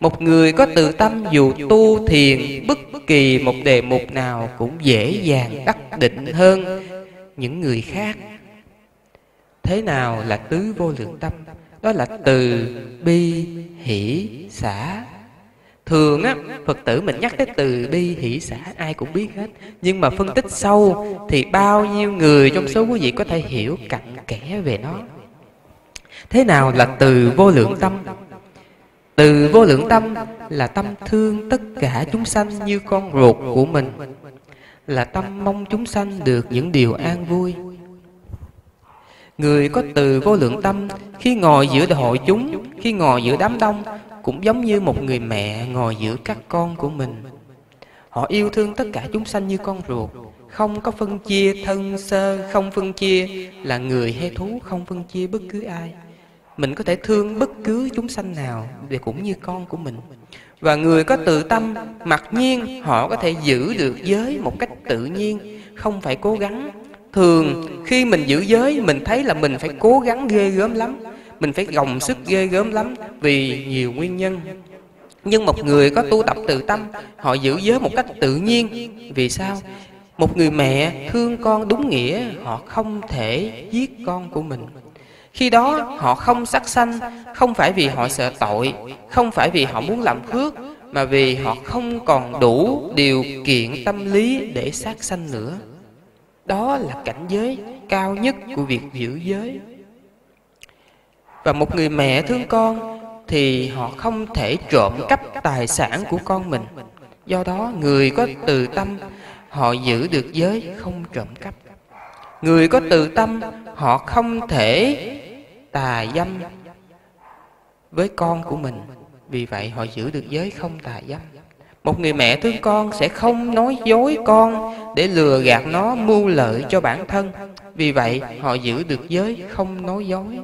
một người có tự tâm dù tu thiền, bất kỳ một đề mục nào cũng dễ dàng đắc định hơn những người khác. Thế nào là tứ vô lượng tâm? Đó là từ bi, hỷ, xả. Thường á, phật tử mình nhắc tới từ bi, hỷ, xả, ai cũng biết hết. Nhưng mà phân tích sâu thì bao nhiêu người trong số quý vị có thể hiểu cặn kẽ về nó. Thế nào là từ vô lượng tâm? Từ vô lượng tâm là tâm thương tất cả chúng sanh như con ruột của mình. Là tâm mong chúng sanh được những điều an vui. Người có từ vô lượng tâm, Khi ngồi giữa hội chúng, Khi ngồi giữa đám đông, Cũng giống như một người mẹ ngồi giữa các con của mình. Họ yêu thương tất cả chúng sanh như con ruột. Không có phân chia thân sơ, Không phân chia là người hay thú, Không phân chia bất cứ ai mình có thể thương bất cứ chúng sanh nào để cũng như con của mình. Và người có tự tâm, mặc nhiên, họ có thể giữ được giới một cách tự nhiên, không phải cố gắng. Thường, khi mình giữ giới, mình thấy là mình phải cố gắng ghê gớm lắm. Mình phải gồng sức ghê gớm lắm, vì nhiều nguyên nhân. Nhưng một người có tu tập tự tâm, họ giữ giới một cách tự nhiên. Vì sao? Một người mẹ thương con đúng nghĩa, họ không thể giết con của mình. Khi đó, họ không sắc sanh, Không phải vì họ sợ tội, Không phải vì họ muốn làm phước, Mà vì họ không còn đủ điều kiện tâm lý để sát sanh nữa. Đó là cảnh giới cao nhất của việc giữ giới. Và một người mẹ thương con Thì họ không thể trộm cắp tài sản của con mình. Do đó, người có từ tâm, Họ giữ được giới không trộm cắp. Người có từ tâm, Họ không thể tà dâm với con của mình. Vì vậy họ giữ được giới không tà dâm. Một người mẹ thương con sẽ không nói dối con để lừa gạt nó mưu lợi cho bản thân. Vì vậy họ giữ được giới không nói dối.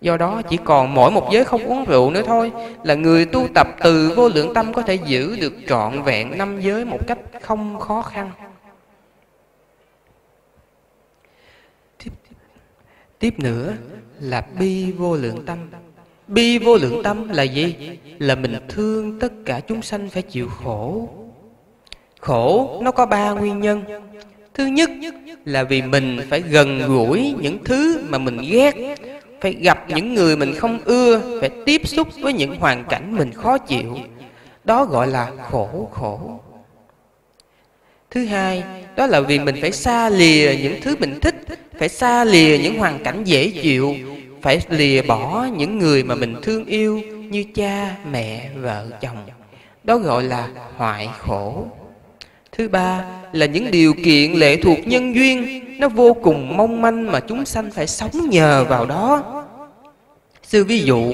Do đó chỉ còn mỗi một giới không uống rượu nữa thôi là người tu tập từ vô lượng tâm có thể giữ được trọn vẹn năm giới một cách không khó khăn. Tiếp, tiếp nữa là bi vô lượng tâm. Bi vô lượng tâm là gì? Là mình thương tất cả chúng sanh phải chịu khổ. Khổ, nó có ba nguyên nhân. Thứ nhất là vì mình phải gần gũi những thứ mà mình ghét, phải gặp những người mình không ưa, phải tiếp xúc với những hoàn cảnh mình khó chịu. Đó gọi là khổ khổ. Thứ hai, đó là vì mình phải xa lìa những thứ mình thích, phải xa lìa những hoàn cảnh dễ chịu phải lìa bỏ những người mà mình thương yêu như cha mẹ vợ chồng. đó gọi là hoại khổ. thứ ba là những điều kiện lệ thuộc nhân duyên. nó vô cùng mong manh mà chúng sanh phải sống nhờ vào đó. sư ví dụ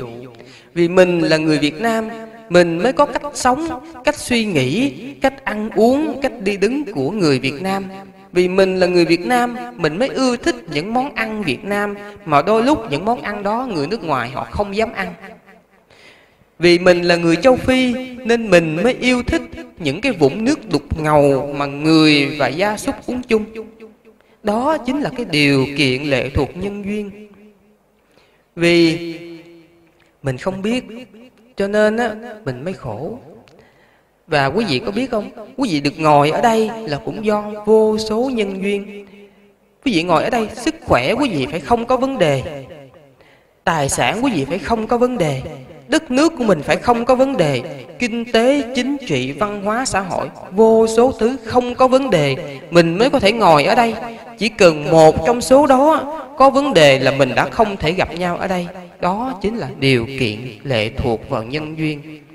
vì mình là người việt nam mình mới có cách sống cách suy nghĩ cách ăn uống cách đi đứng của người việt nam vì mình là người Việt Nam Mình mới ưa thích những món ăn Việt Nam. Mà đôi lúc những món ăn đó Người nước ngoài họ không dám ăn. Vì mình là người châu Phi Nên mình mới yêu thích Những cái vũng nước đục ngầu Mà người và gia súc uống chung. Đó chính là cái điều kiện lệ thuộc nhân duyên. Vì Mình không biết Cho nên á, mình mới khổ và quý vị có biết không? Quý vị được ngồi ở đây là cũng do vô số nhân duyên. Quý vị ngồi ở đây Sức khỏe quý vị phải không có vấn đề. Tài sản quý vị phải không có vấn đề. Đất nước của mình phải không có vấn đề. Kinh tế, chính trị, văn hóa, xã hội Vô số thứ không có vấn đề. Mình mới có thể ngồi ở đây. Chỉ cần một trong số đó Có vấn đề là mình đã không thể gặp nhau ở đây. Đó chính là điều kiện lệ thuộc vào nhân duyên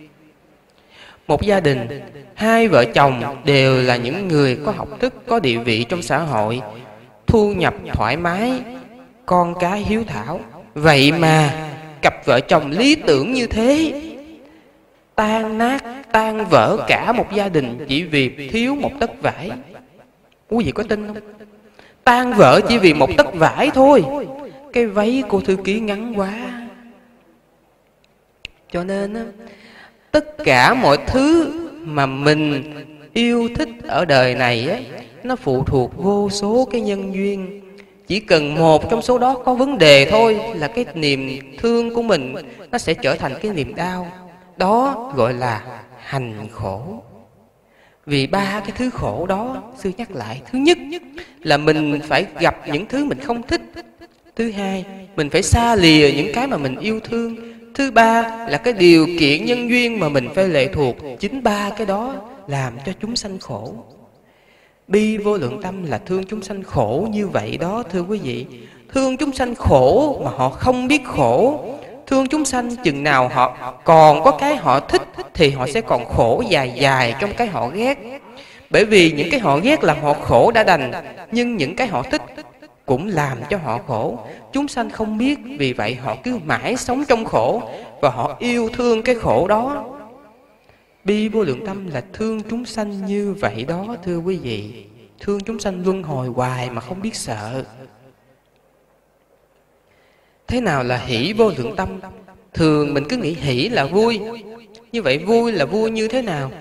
một gia đình, hai vợ chồng đều là những người có học thức, có địa vị trong xã hội, thu nhập thoải mái, con cái hiếu thảo. Vậy mà cặp vợ chồng lý tưởng như thế, tan nát, tan vỡ cả một gia đình chỉ vì thiếu một tấc vải. Quý vị có tin không? Tan vỡ chỉ vì một tấc vải thôi. Cái váy cô thư ký ngắn quá. Cho nên tất cả mọi thứ mà mình yêu thích ở đời này ấy nó phụ thuộc vô số cái nhân duyên. Chỉ cần một trong số đó có vấn đề thôi là cái niềm thương của mình nó sẽ trở thành cái niềm đau. Đó gọi là hành khổ. Vì ba cái thứ khổ đó, sư nhắc lại, thứ nhất là mình phải gặp những thứ mình không thích. Thứ hai, mình phải xa lìa những cái mà mình yêu thương. Thứ ba là cái điều kiện nhân duyên mà mình phải lệ thuộc. Chính ba cái đó làm cho chúng sanh khổ. Bi vô lượng tâm là thương chúng sanh khổ như vậy đó, thưa quý vị. Thương chúng sanh khổ mà họ không biết khổ. Thương chúng sanh chừng nào họ còn có cái họ thích Thì họ sẽ còn khổ dài dài trong cái họ ghét. Bởi vì những cái họ ghét làm họ khổ đã đành, Nhưng những cái họ thích cũng làm cho họ khổ. Chúng sanh không biết, vì vậy họ cứ mãi sống trong khổ và họ yêu thương cái khổ đó. Bi vô lượng tâm là thương chúng sanh như vậy đó, thưa quý vị. Thương chúng sanh luân hồi hoài mà không biết sợ. Thế nào là hỷ vô lượng tâm? Thường mình cứ nghĩ hỷ là vui. Như vậy vui là vui như thế nào?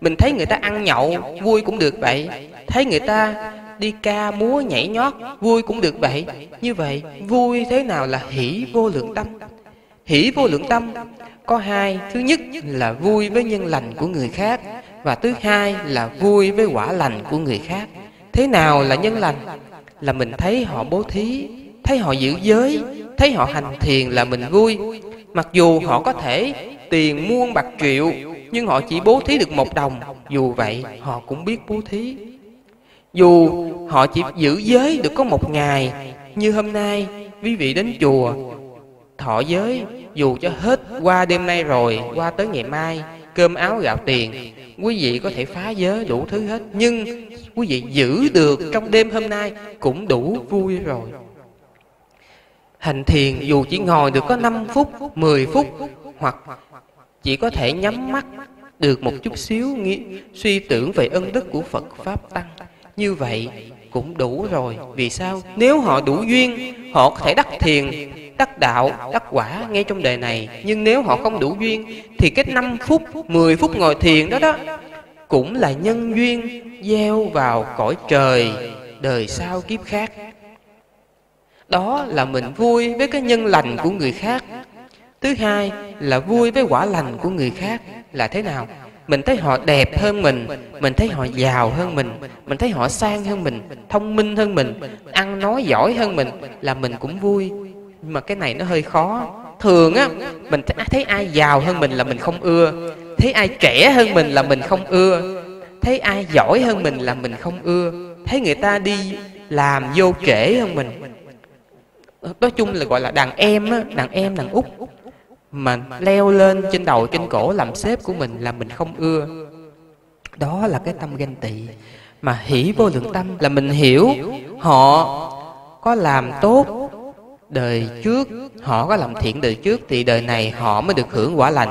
Mình thấy người ta ăn nhậu, vui cũng được vậy. Thấy người ta đi ca múa nhảy nhót, vui cũng được vậy. Như vậy, vui thế nào là hỷ vô lượng tâm? Hỷ vô lượng tâm, có hai. Thứ nhất là vui với nhân lành của người khác và thứ hai là vui với quả lành của người khác. Thế nào là nhân lành? Là mình thấy họ bố thí, thấy họ giữ giới, thấy họ hành thiền là mình vui. Mặc dù họ có thể tiền muôn bạc triệu, nhưng họ chỉ bố thí được một đồng. Dù vậy, họ cũng biết bố thí dù họ chỉ giữ giới được có một ngày như hôm nay quý vị đến chùa thọ giới dù cho hết qua đêm nay rồi qua tới ngày mai cơm áo gạo tiền quý vị có thể phá giới đủ thứ hết. Nhưng quý vị giữ được trong đêm hôm nay cũng đủ vui rồi. Hành thiền dù chỉ ngồi được có 5 phút 10 phút hoặc chỉ có thể nhắm mắt được một chút xíu nghĩ, suy tưởng về ân đức của Phật Pháp Tăng như vậy cũng đủ rồi. Vì sao? Nếu họ đủ duyên, họ có thể đắc thiền, đắc đạo, đắc quả ngay trong đời này. Nhưng nếu họ không đủ duyên, thì cái 5 phút 10 phút ngồi thiền đó đó cũng là nhân duyên gieo vào cõi trời, đời sau kiếp khác. Đó là mình vui với cái nhân lành của người khác. Thứ hai là vui với quả lành của người khác là thế nào? Mình thấy họ đẹp hơn mình mình thấy họ giàu hơn mình mình thấy họ sang hơn mình, thông minh hơn mình, ăn nói giỏi hơn mình là mình cũng vui. Nhưng mà cái này nó hơi khó. Thường á, mình thấy ai giàu hơn mình là mình không ưa, thấy ai trẻ hơn mình là mình không ưa, thấy ai giỏi hơn mình là mình không ưa, thấy người ta đi làm vô trễ hơn mình. Nói chung là gọi là đàn em á, đàn em, đàn út mà leo lên trên đầu trên cổ làm sếp của mình là mình không ưa. Đó là cái tâm ganh tị. Mà hỷ vô lượng tâm là mình hiểu họ có làm tốt đời trước, họ có làm thiện đời trước thì đời này họ mới được hưởng quả lành.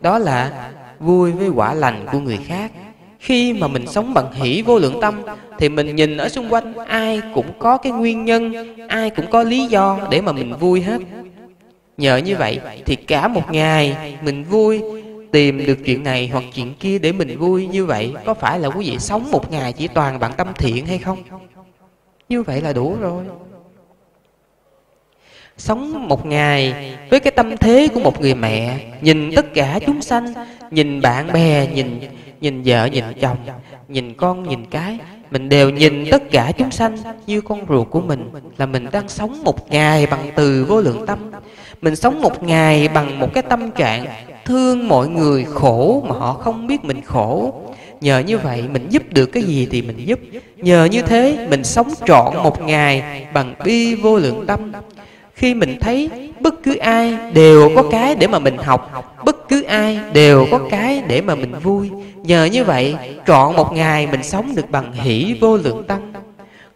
Đó là vui với quả lành của người khác. Khi mà mình sống bằng hỷ vô lượng tâm thì mình nhìn ở xung quanh ai cũng có cái nguyên nhân, ai cũng có lý do để mà mình vui hết nhờ như vậy thì cả một ngày mình vui, tìm được chuyện này hoặc chuyện kia để mình vui như vậy, có phải là quý vị sống một ngày chỉ toàn bằng tâm thiện hay không? Như vậy là đủ rồi. Sống một ngày với cái tâm thế của một người mẹ, nhìn tất cả chúng sanh, nhìn bạn bè, nhìn nhìn vợ, nhìn chồng, nhìn con, nhìn cái, mình đều nhìn tất cả chúng sanh như con ruột của mình, là mình đang sống một ngày bằng từ vô lượng tâm mình sống một ngày bằng một cái tâm trạng thương mọi người khổ mà họ không biết mình khổ. Nhờ như vậy mình giúp được cái gì thì mình giúp. Nhờ như thế mình sống trọn một ngày bằng bi vô lượng tâm. Khi mình thấy bất cứ ai đều có cái để mà mình học, bất cứ ai đều có cái để mà mình vui, nhờ như vậy trọn một ngày mình sống được bằng hỷ vô lượng tâm.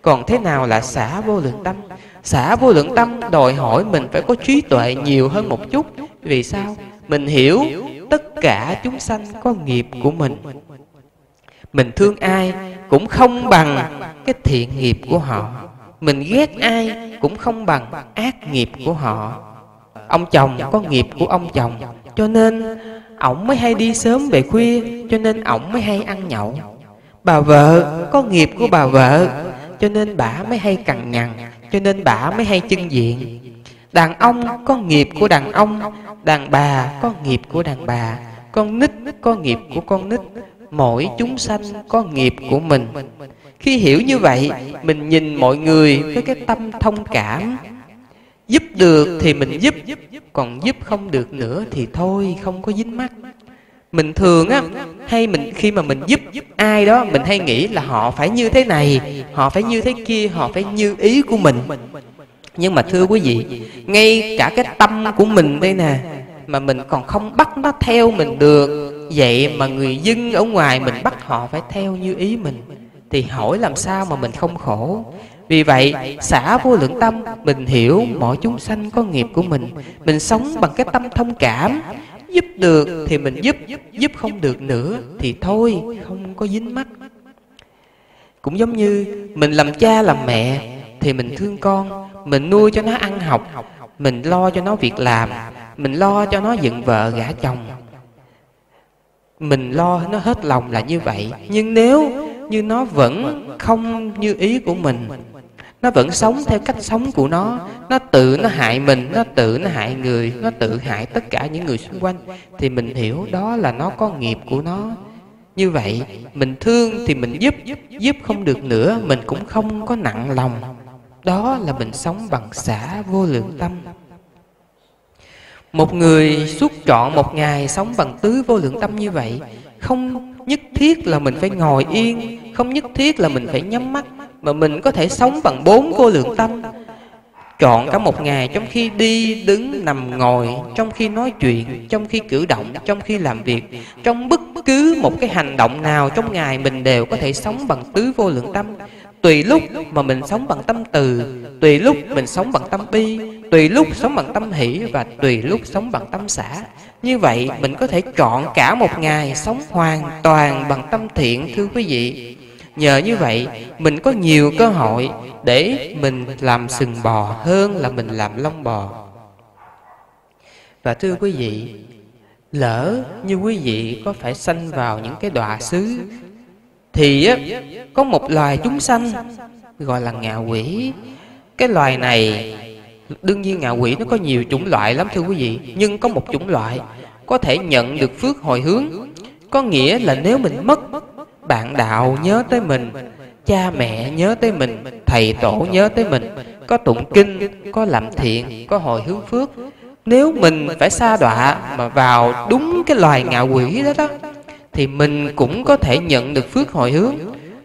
Còn thế nào là xả vô lượng tâm? Xả vô lượng tâm đòi hỏi mình phải có trí tuệ nhiều hơn một chút. Vì sao? Mình hiểu tất cả chúng sanh có nghiệp của mình. Mình thương ai cũng không bằng cái thiện nghiệp của họ. Mình ghét ai cũng không bằng ác nghiệp của họ. Ông chồng có nghiệp của ông chồng, cho nên ổng mới hay đi sớm về khuya, cho nên ổng mới hay ăn nhậu. Bà vợ có nghiệp của bà vợ, cho nên bà mới hay cằn nhằn cho nên bà mới hay chân diện. Đàn ông có nghiệp của đàn ông, đàn bà có nghiệp của đàn bà, con nít có nghiệp của con nít, mỗi chúng sanh có nghiệp của mình. Khi hiểu như vậy, mình nhìn mọi người với cái tâm thông cảm. Giúp được thì mình giúp, còn giúp không được nữa thì thôi, không có dính mắt mình thường á, hay mình khi mà mình giúp ai đó, mình hay nghĩ là họ phải như thế này, họ phải như thế kia, họ phải như ý của mình. Nhưng mà thưa quý vị, ngay cả cái tâm của mình đây nè, mà mình còn không bắt nó theo mình được, vậy mà người dân ở ngoài mình bắt họ phải theo như ý mình, thì hỏi làm sao mà mình không khổ? Vì vậy, xả vô lượng tâm, mình hiểu mọi chúng sanh có nghiệp của mình mình sống bằng cái tâm thông cảm giúp được thì mình giúp giúp không được nữa thì thôi, không có dính mắt. Cũng giống như mình làm cha làm mẹ thì mình thương con, mình nuôi cho nó ăn học, mình lo cho nó việc làm, mình lo cho nó dựng vợ gả chồng. Mình lo nó hết lòng là như vậy. Nhưng nếu như nó vẫn không như ý của mình nó vẫn sống theo cách sống của nó. Nó tự nó hại mình, nó tự nó hại người, nó tự hại tất cả những người xung quanh. Thì mình hiểu đó là nó có nghiệp của nó. Như vậy, mình thương thì mình giúp giúp không được nữa, mình cũng không có nặng lòng. Đó là mình sống bằng xả vô lượng tâm. Một người suốt trọn một ngày sống bằng tứ vô lượng tâm như vậy, Không nhất thiết là mình phải ngồi yên, Không nhất thiết là mình phải nhắm mắt. Mà mình có thể sống bằng bốn vô lượng tâm. Chọn cả một ngày trong khi đi, đứng, nằm, ngồi Trong khi nói chuyện, trong khi cử động, trong khi làm việc Trong bất cứ một cái hành động nào trong ngày Mình đều có thể sống bằng tứ vô lượng tâm. Tùy lúc mà mình sống bằng tâm từ Tùy lúc mình sống bằng tâm bi Tùy lúc sống bằng tâm hỷ Và tùy lúc sống bằng tâm xã Như vậy mình có thể chọn cả một ngày Sống hoàn toàn bằng tâm thiện Thưa quý vị. Nhờ như vậy mình có nhiều cơ hội Để mình làm sừng bò Hơn là mình làm lông bò. Và thưa quý vị Lỡ như quý vị có phải sanh vào những cái đọa xứ thì á, có một loài chúng sanh gọi là ngạ quỷ. Cái loài này đương nhiên ngạ quỷ nó có nhiều chủng loại lắm thưa quý vị nhưng có một chủng loại có thể nhận được phước hồi hướng có nghĩa là nếu mình mất bạn đạo nhớ tới mình, cha mẹ nhớ tới mình, thầy tổ nhớ tới mình, có tụng kinh, có làm thiện, có hồi hướng phước. Nếu mình phải xa đọa mà vào đúng cái loài ngạ quỷ đó đó, thì mình cũng có thể nhận được phước hồi hướng.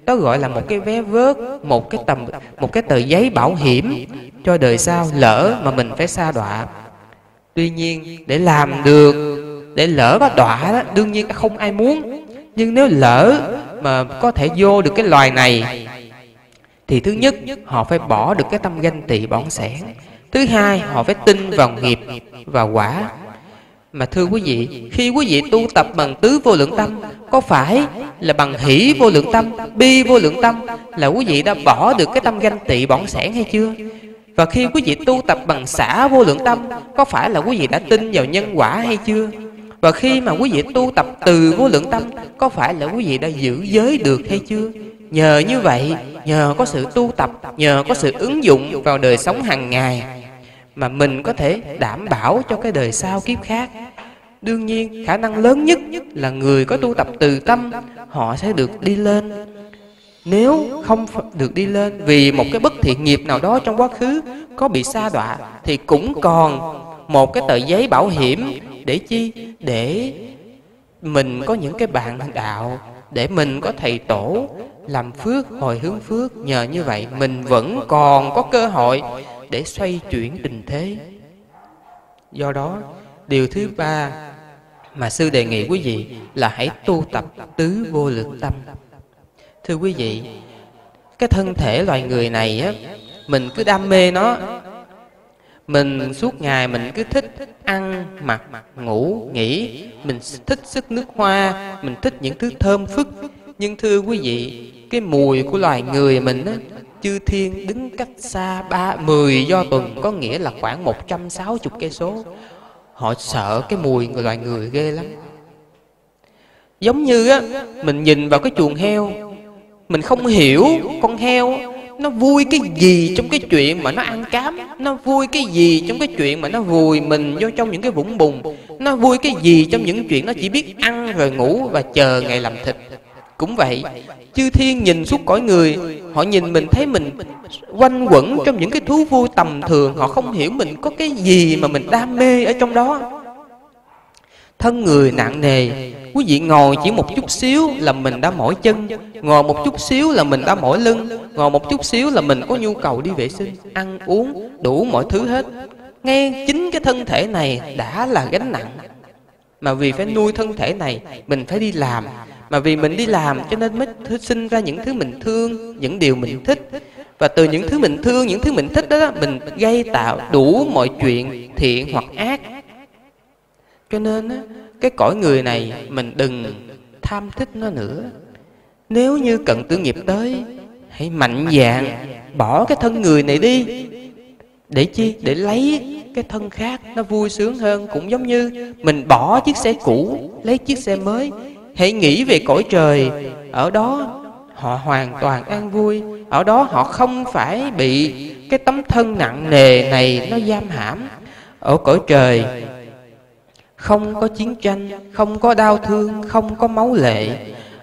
Đó gọi là một cái vé vớt, một cái tầm, một cái tờ giấy bảo hiểm cho đời sau lỡ mà mình phải xa đọa. Tuy nhiên, để làm được, để lỡ và đọa đó, đương nhiên không ai muốn. Nhưng nếu lỡ mà có thể vô được cái loài này thì thứ nhất họ phải bỏ được cái tâm ganh tị bỏng sẻn thứ hai họ phải tin vào nghiệp và quả mà thưa quý vị, khi quý vị tu tập bằng tứ vô lượng tâm, có phải là bằng hỷ vô lượng tâm, bi vô lượng tâm là quý vị đã bỏ được cái tâm ganh tị bỏng sẻn hay chưa? Và khi quý vị tu tập bằng xả vô lượng tâm, có phải là quý vị đã tin vào nhân quả hay chưa? Và khi mà quý vị tu tập từ vô lượng tâm, có phải là quý vị đã giữ giới được hay chưa? Nhờ như vậy, nhờ có sự tu tập, nhờ có sự ứng dụng vào đời sống hàng ngày, mà mình có thể đảm bảo cho cái đời sau kiếp khác đương nhiên khả năng lớn nhất là người có tu tập từ tâm họ sẽ được đi lên nếu không được đi lên vì một cái bất thiện nghiệp nào đó trong quá khứ có bị sa đọa thì cũng còn một cái tờ giấy bảo hiểm để chi? Để mình có những cái bạn đạo để mình có thầy tổ làm phước, hồi hướng phước. Nhờ như vậy, mình vẫn còn có cơ hội để xoay chuyển tình thế. Do đó, điều thứ ba mà sư đề nghị quý vị là hãy tu tập tứ vô lượng tâm. Thưa quý vị, cái thân thể loài người này á, mình cứ đam mê nó mình suốt ngày mình cứ thích ăn, mặc, ngủ, nghỉ. Mình thích sức nước hoa, mình thích những thứ thơm phức. Nhưng thưa quý vị, cái mùi của loài người mình á, chư thiên đứng cách xa ba mười do tuần, có nghĩa là khoảng một trăm sáu chục cây số. Họ sợ cái mùi người loài người ghê lắm. Giống như á, mình nhìn vào cái chuồng heo, mình không hiểu con heo nó vui cái gì trong cái chuyện mà nó ăn cám? Nó vui cái gì trong cái chuyện mà nó vùi mình vô trong những cái vũng bùn? Nó vui cái gì trong những chuyện nó chỉ biết ăn rồi ngủ và chờ ngày làm thịt? Cũng vậy, chư thiên nhìn suốt cõi người, họ nhìn mình thấy mình quanh quẩn trong những cái thú vui tầm thường. Họ không hiểu mình có cái gì mà mình đam mê ở trong đó. Thân người nặng nề, quý vị ngồi chỉ một chút xíu là mình đã mỏi chân, ngồi một chút xíu là mình đã mỏi lưng ngồi một chút xíu là mình có nhu cầu đi vệ sinh, ăn uống, đủ mọi thứ hết. Ngay chính cái thân thể này đã là gánh nặng. Mà vì phải nuôi thân thể này, mình phải đi làm. Mà vì mình đi làm cho nên mới sinh ra những thứ mình thương, những điều mình thích. Và từ những thứ mình thương, những thứ mình thích đó, mình gây tạo đủ mọi chuyện thiện hoặc ác. Cho nên cái cõi người này mình đừng tham thích nó nữa. Nếu như cận tử nghiệp tới hãy mạnh dạn bỏ cái thân người này đi. Để chi? Để lấy cái thân khác nó vui sướng hơn. Cũng giống như mình bỏ chiếc xe cũ, lấy chiếc xe mới. Hãy nghĩ về cõi trời. Ở đó họ hoàn toàn an vui. Ở đó họ không phải bị cái tấm thân nặng nề này nó giam hãm. Ở cõi trời không có chiến tranh, không có đau thương, không có máu lệ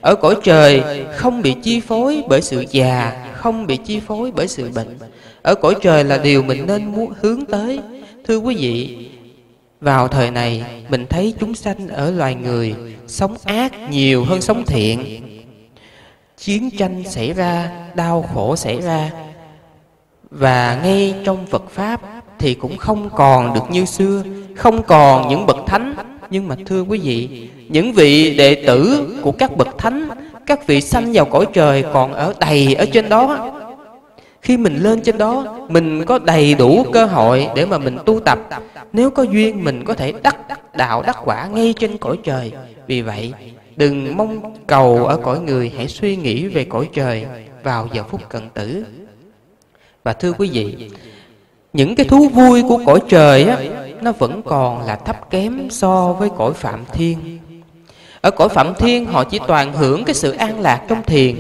ở cõi trời không bị chi phối bởi sự già không bị chi phối bởi sự bệnh. Ở cõi trời là điều mình nên muốn hướng tới. Thưa quý vị Vào thời này mình thấy chúng sanh ở loài người Sống ác nhiều hơn sống thiện. Chiến tranh xảy ra, đau khổ xảy ra. Và ngay trong Phật Pháp thì cũng không còn được như xưa Không còn những bậc thánh. Nhưng mà thưa quý vị, Những vị đệ tử của các bậc thánh, Các vị sanh vào cõi trời còn ở đầy ở trên đó. Khi mình lên trên đó, Mình có đầy đủ cơ hội để mà mình tu tập. Nếu có duyên, mình có thể đắc đạo đắc quả ngay trên cõi trời. Vì vậy, đừng mong cầu ở cõi người Hãy suy nghĩ về cõi trời vào giờ phút cận tử. Và thưa quý vị, Những cái thú vui của cõi trời á nó vẫn còn là thấp kém so với cõi phạm thiên. Ở cõi phạm thiên, họ chỉ toàn hưởng cái sự an lạc trong thiền,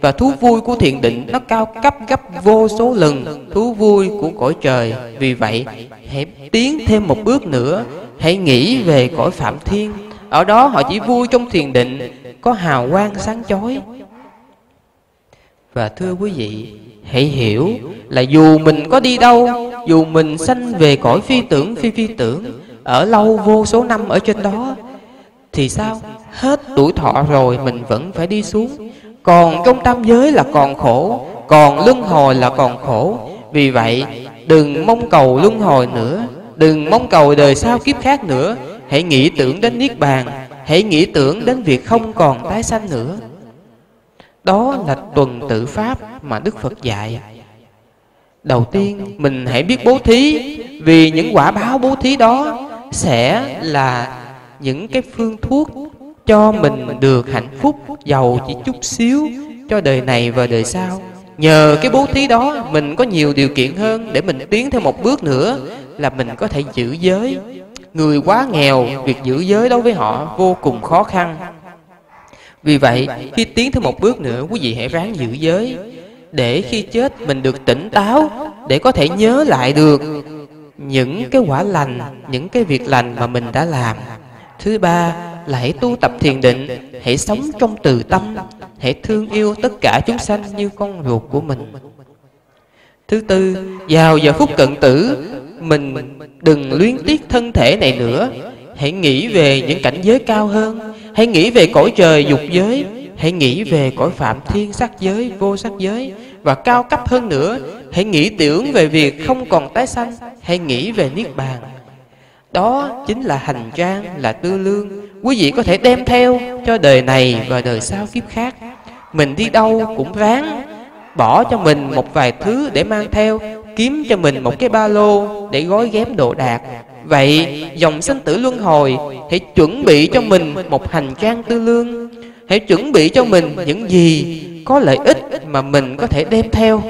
và thú vui của thiền định nó cao cấp gấp vô số lần thú vui của cõi trời. Vì vậy, hãy tiến thêm một bước nữa, Hãy nghĩ về cõi phạm thiên. Ở đó họ chỉ vui trong thiền định, Có hào quang sáng chói. Và thưa quý vị Hãy hiểu là dù mình có đi đâu, Dù mình sanh về cõi phi tưởng, phi phi tưởng, Ở lâu vô số năm ở trên đó, Thì sao? Hết tuổi thọ rồi mình vẫn phải đi xuống. Còn trong tam giới là còn khổ, Còn luân hồi là còn khổ. Vì vậy, đừng mong cầu luân hồi nữa, Đừng mong cầu đời sau kiếp khác nữa. Hãy nghĩ tưởng đến Niết Bàn, Hãy nghĩ tưởng đến việc không còn tái sanh nữa. Đó là tuần tự Pháp mà Đức Phật dạy. Đầu tiên, mình hãy biết bố thí, Vì những quả báo bố thí đó Sẽ là những cái phương thuốc cho mình được hạnh phúc, giàu chỉ chút xíu cho đời này và đời sau. Nhờ cái bố thí đó, mình có nhiều điều kiện hơn để mình tiến thêm một bước nữa là mình có thể giữ giới. Người quá nghèo, việc giữ giới đối với họ vô cùng khó khăn vì vậy khi tiến thêm một bước nữa quý vị hãy ráng giữ giới để khi chết mình được tỉnh táo để có thể nhớ lại được những cái quả lành những cái việc lành mà mình đã làm. Thứ ba là hãy tu tập thiền định Hãy sống trong từ tâm Hãy thương yêu tất cả chúng sanh như con ruột của mình. Thứ tư, vào giờ phút cận tử Mình đừng luyến tiếc thân thể này nữa. Hãy nghĩ về những cảnh giới cao hơn. Hãy nghĩ về cõi trời dục giới. Hãy nghĩ về cõi phạm thiên sắc giới, vô sắc giới. Và cao cấp hơn nữa Hãy nghĩ tưởng về việc không còn tái sanh. Hãy nghĩ về Niết Bàn. Đó chính là hành trang, là tư lương. Quý vị có thể đem theo cho đời này và đời sau kiếp khác. Mình đi đâu cũng ráng bỏ cho mình một vài thứ để mang theo kiếm cho mình một cái ba lô để gói ghém đồ đạc vậy dòng sinh tử luân hồi hãy chuẩn bị cho mình một hành trang tư lương. Hãy chuẩn bị cho mình những gì có lợi ích mà mình có thể đem theo.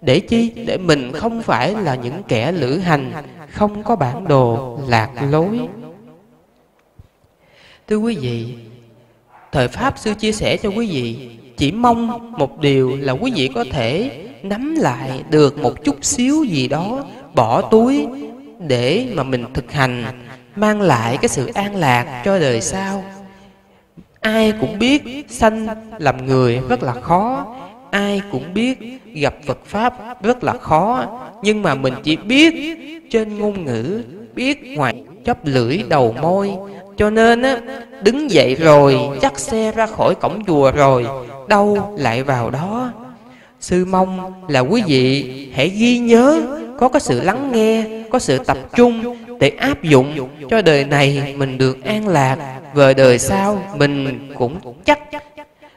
Để chi? Để mình không phải là những kẻ lữ hành không có bản đồ lạc lối. Thưa quý vị, thời Pháp sư chia sẻ cho quý vị chỉ mong một điều là quý vị có thể nắm lại được một chút xíu gì đó bỏ túi để mà mình thực hành, mang lại cái sự an lạc cho đời sau. Ai cũng biết sanh làm người rất là khó, ai cũng biết gặp Phật Pháp rất là khó, nhưng mà mình chỉ biết trên ngôn ngữ, biết ngoài chóp lưỡi đầu môi. Cho nên á, đứng dậy rồi dắt xe ra khỏi cổng chùa rồi, đâu lại vào đó sư mong là quý vị hãy ghi nhớ có cái sự lắng nghe, có sự tập trung để áp dụng cho đời này mình được an lạc. Và đời sau, mình cũng chắc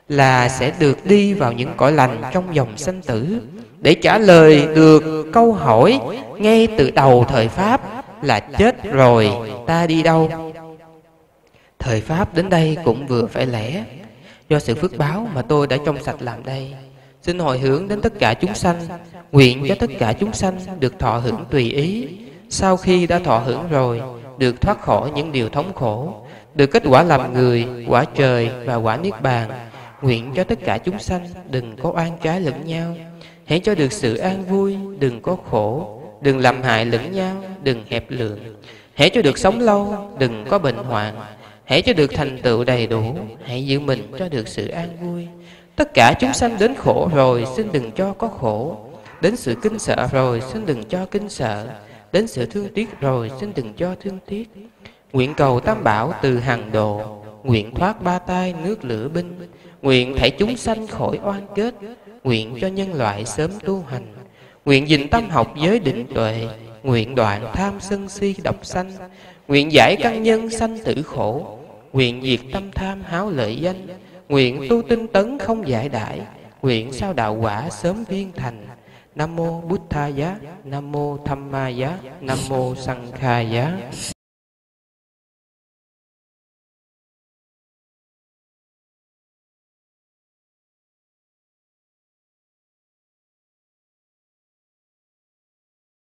là sẽ được đi vào những cõi lành trong dòng sanh tử. Để trả lời được câu hỏi ngay từ đầu, thời pháp là chết rồi, ta đi đâu? Thời Pháp đến đây cũng vừa phải lẽ. Do sự phước báo mà tôi đã trong sạch làm đây. Xin hồi hướng đến tất cả chúng sanh Nguyện cho tất cả chúng sanh được thọ hưởng tùy ý. Sau khi đã thọ hưởng rồi Được thoát khỏi những điều thống khổ Được kết quả làm người, quả trời và quả niết bàn Nguyện cho tất cả chúng sanh đừng có oan trái lẫn nhau. Hãy cho được sự an vui, đừng có khổ Đừng làm hại lẫn nhau, đừng hẹp lượng Hãy cho được sống lâu, đừng có bệnh hoạn. Hãy cho được thành tựu đầy đủ Hãy giữ mình cho được sự an vui. Tất cả chúng sanh đến khổ rồi Xin đừng cho có khổ. Đến sự kinh sợ rồi Xin đừng cho kinh sợ. Đến sự thương tiếc rồi xin đừng cho thương tiếc. Nguyện cầu tam bảo từ hàng độ Nguyện thoát ba tai nước lửa binh. Nguyện thảy chúng sanh khỏi oan kết Nguyện cho nhân loại sớm tu hành. Nguyện dình tâm học giới định tuệ Nguyện đoạn tham sân si độc sanh. Nguyện giải căn nhân sanh tử khổ Nguyện diệt tâm tham háo lợi danh Nguyện tu tinh tấn không giải đãi Nguyện sao đạo quả sớm viên thành. Nam mô Bụt Tha Giá, Nam mô Tham Ma Giá, Nam mô Sanh Kha Giá.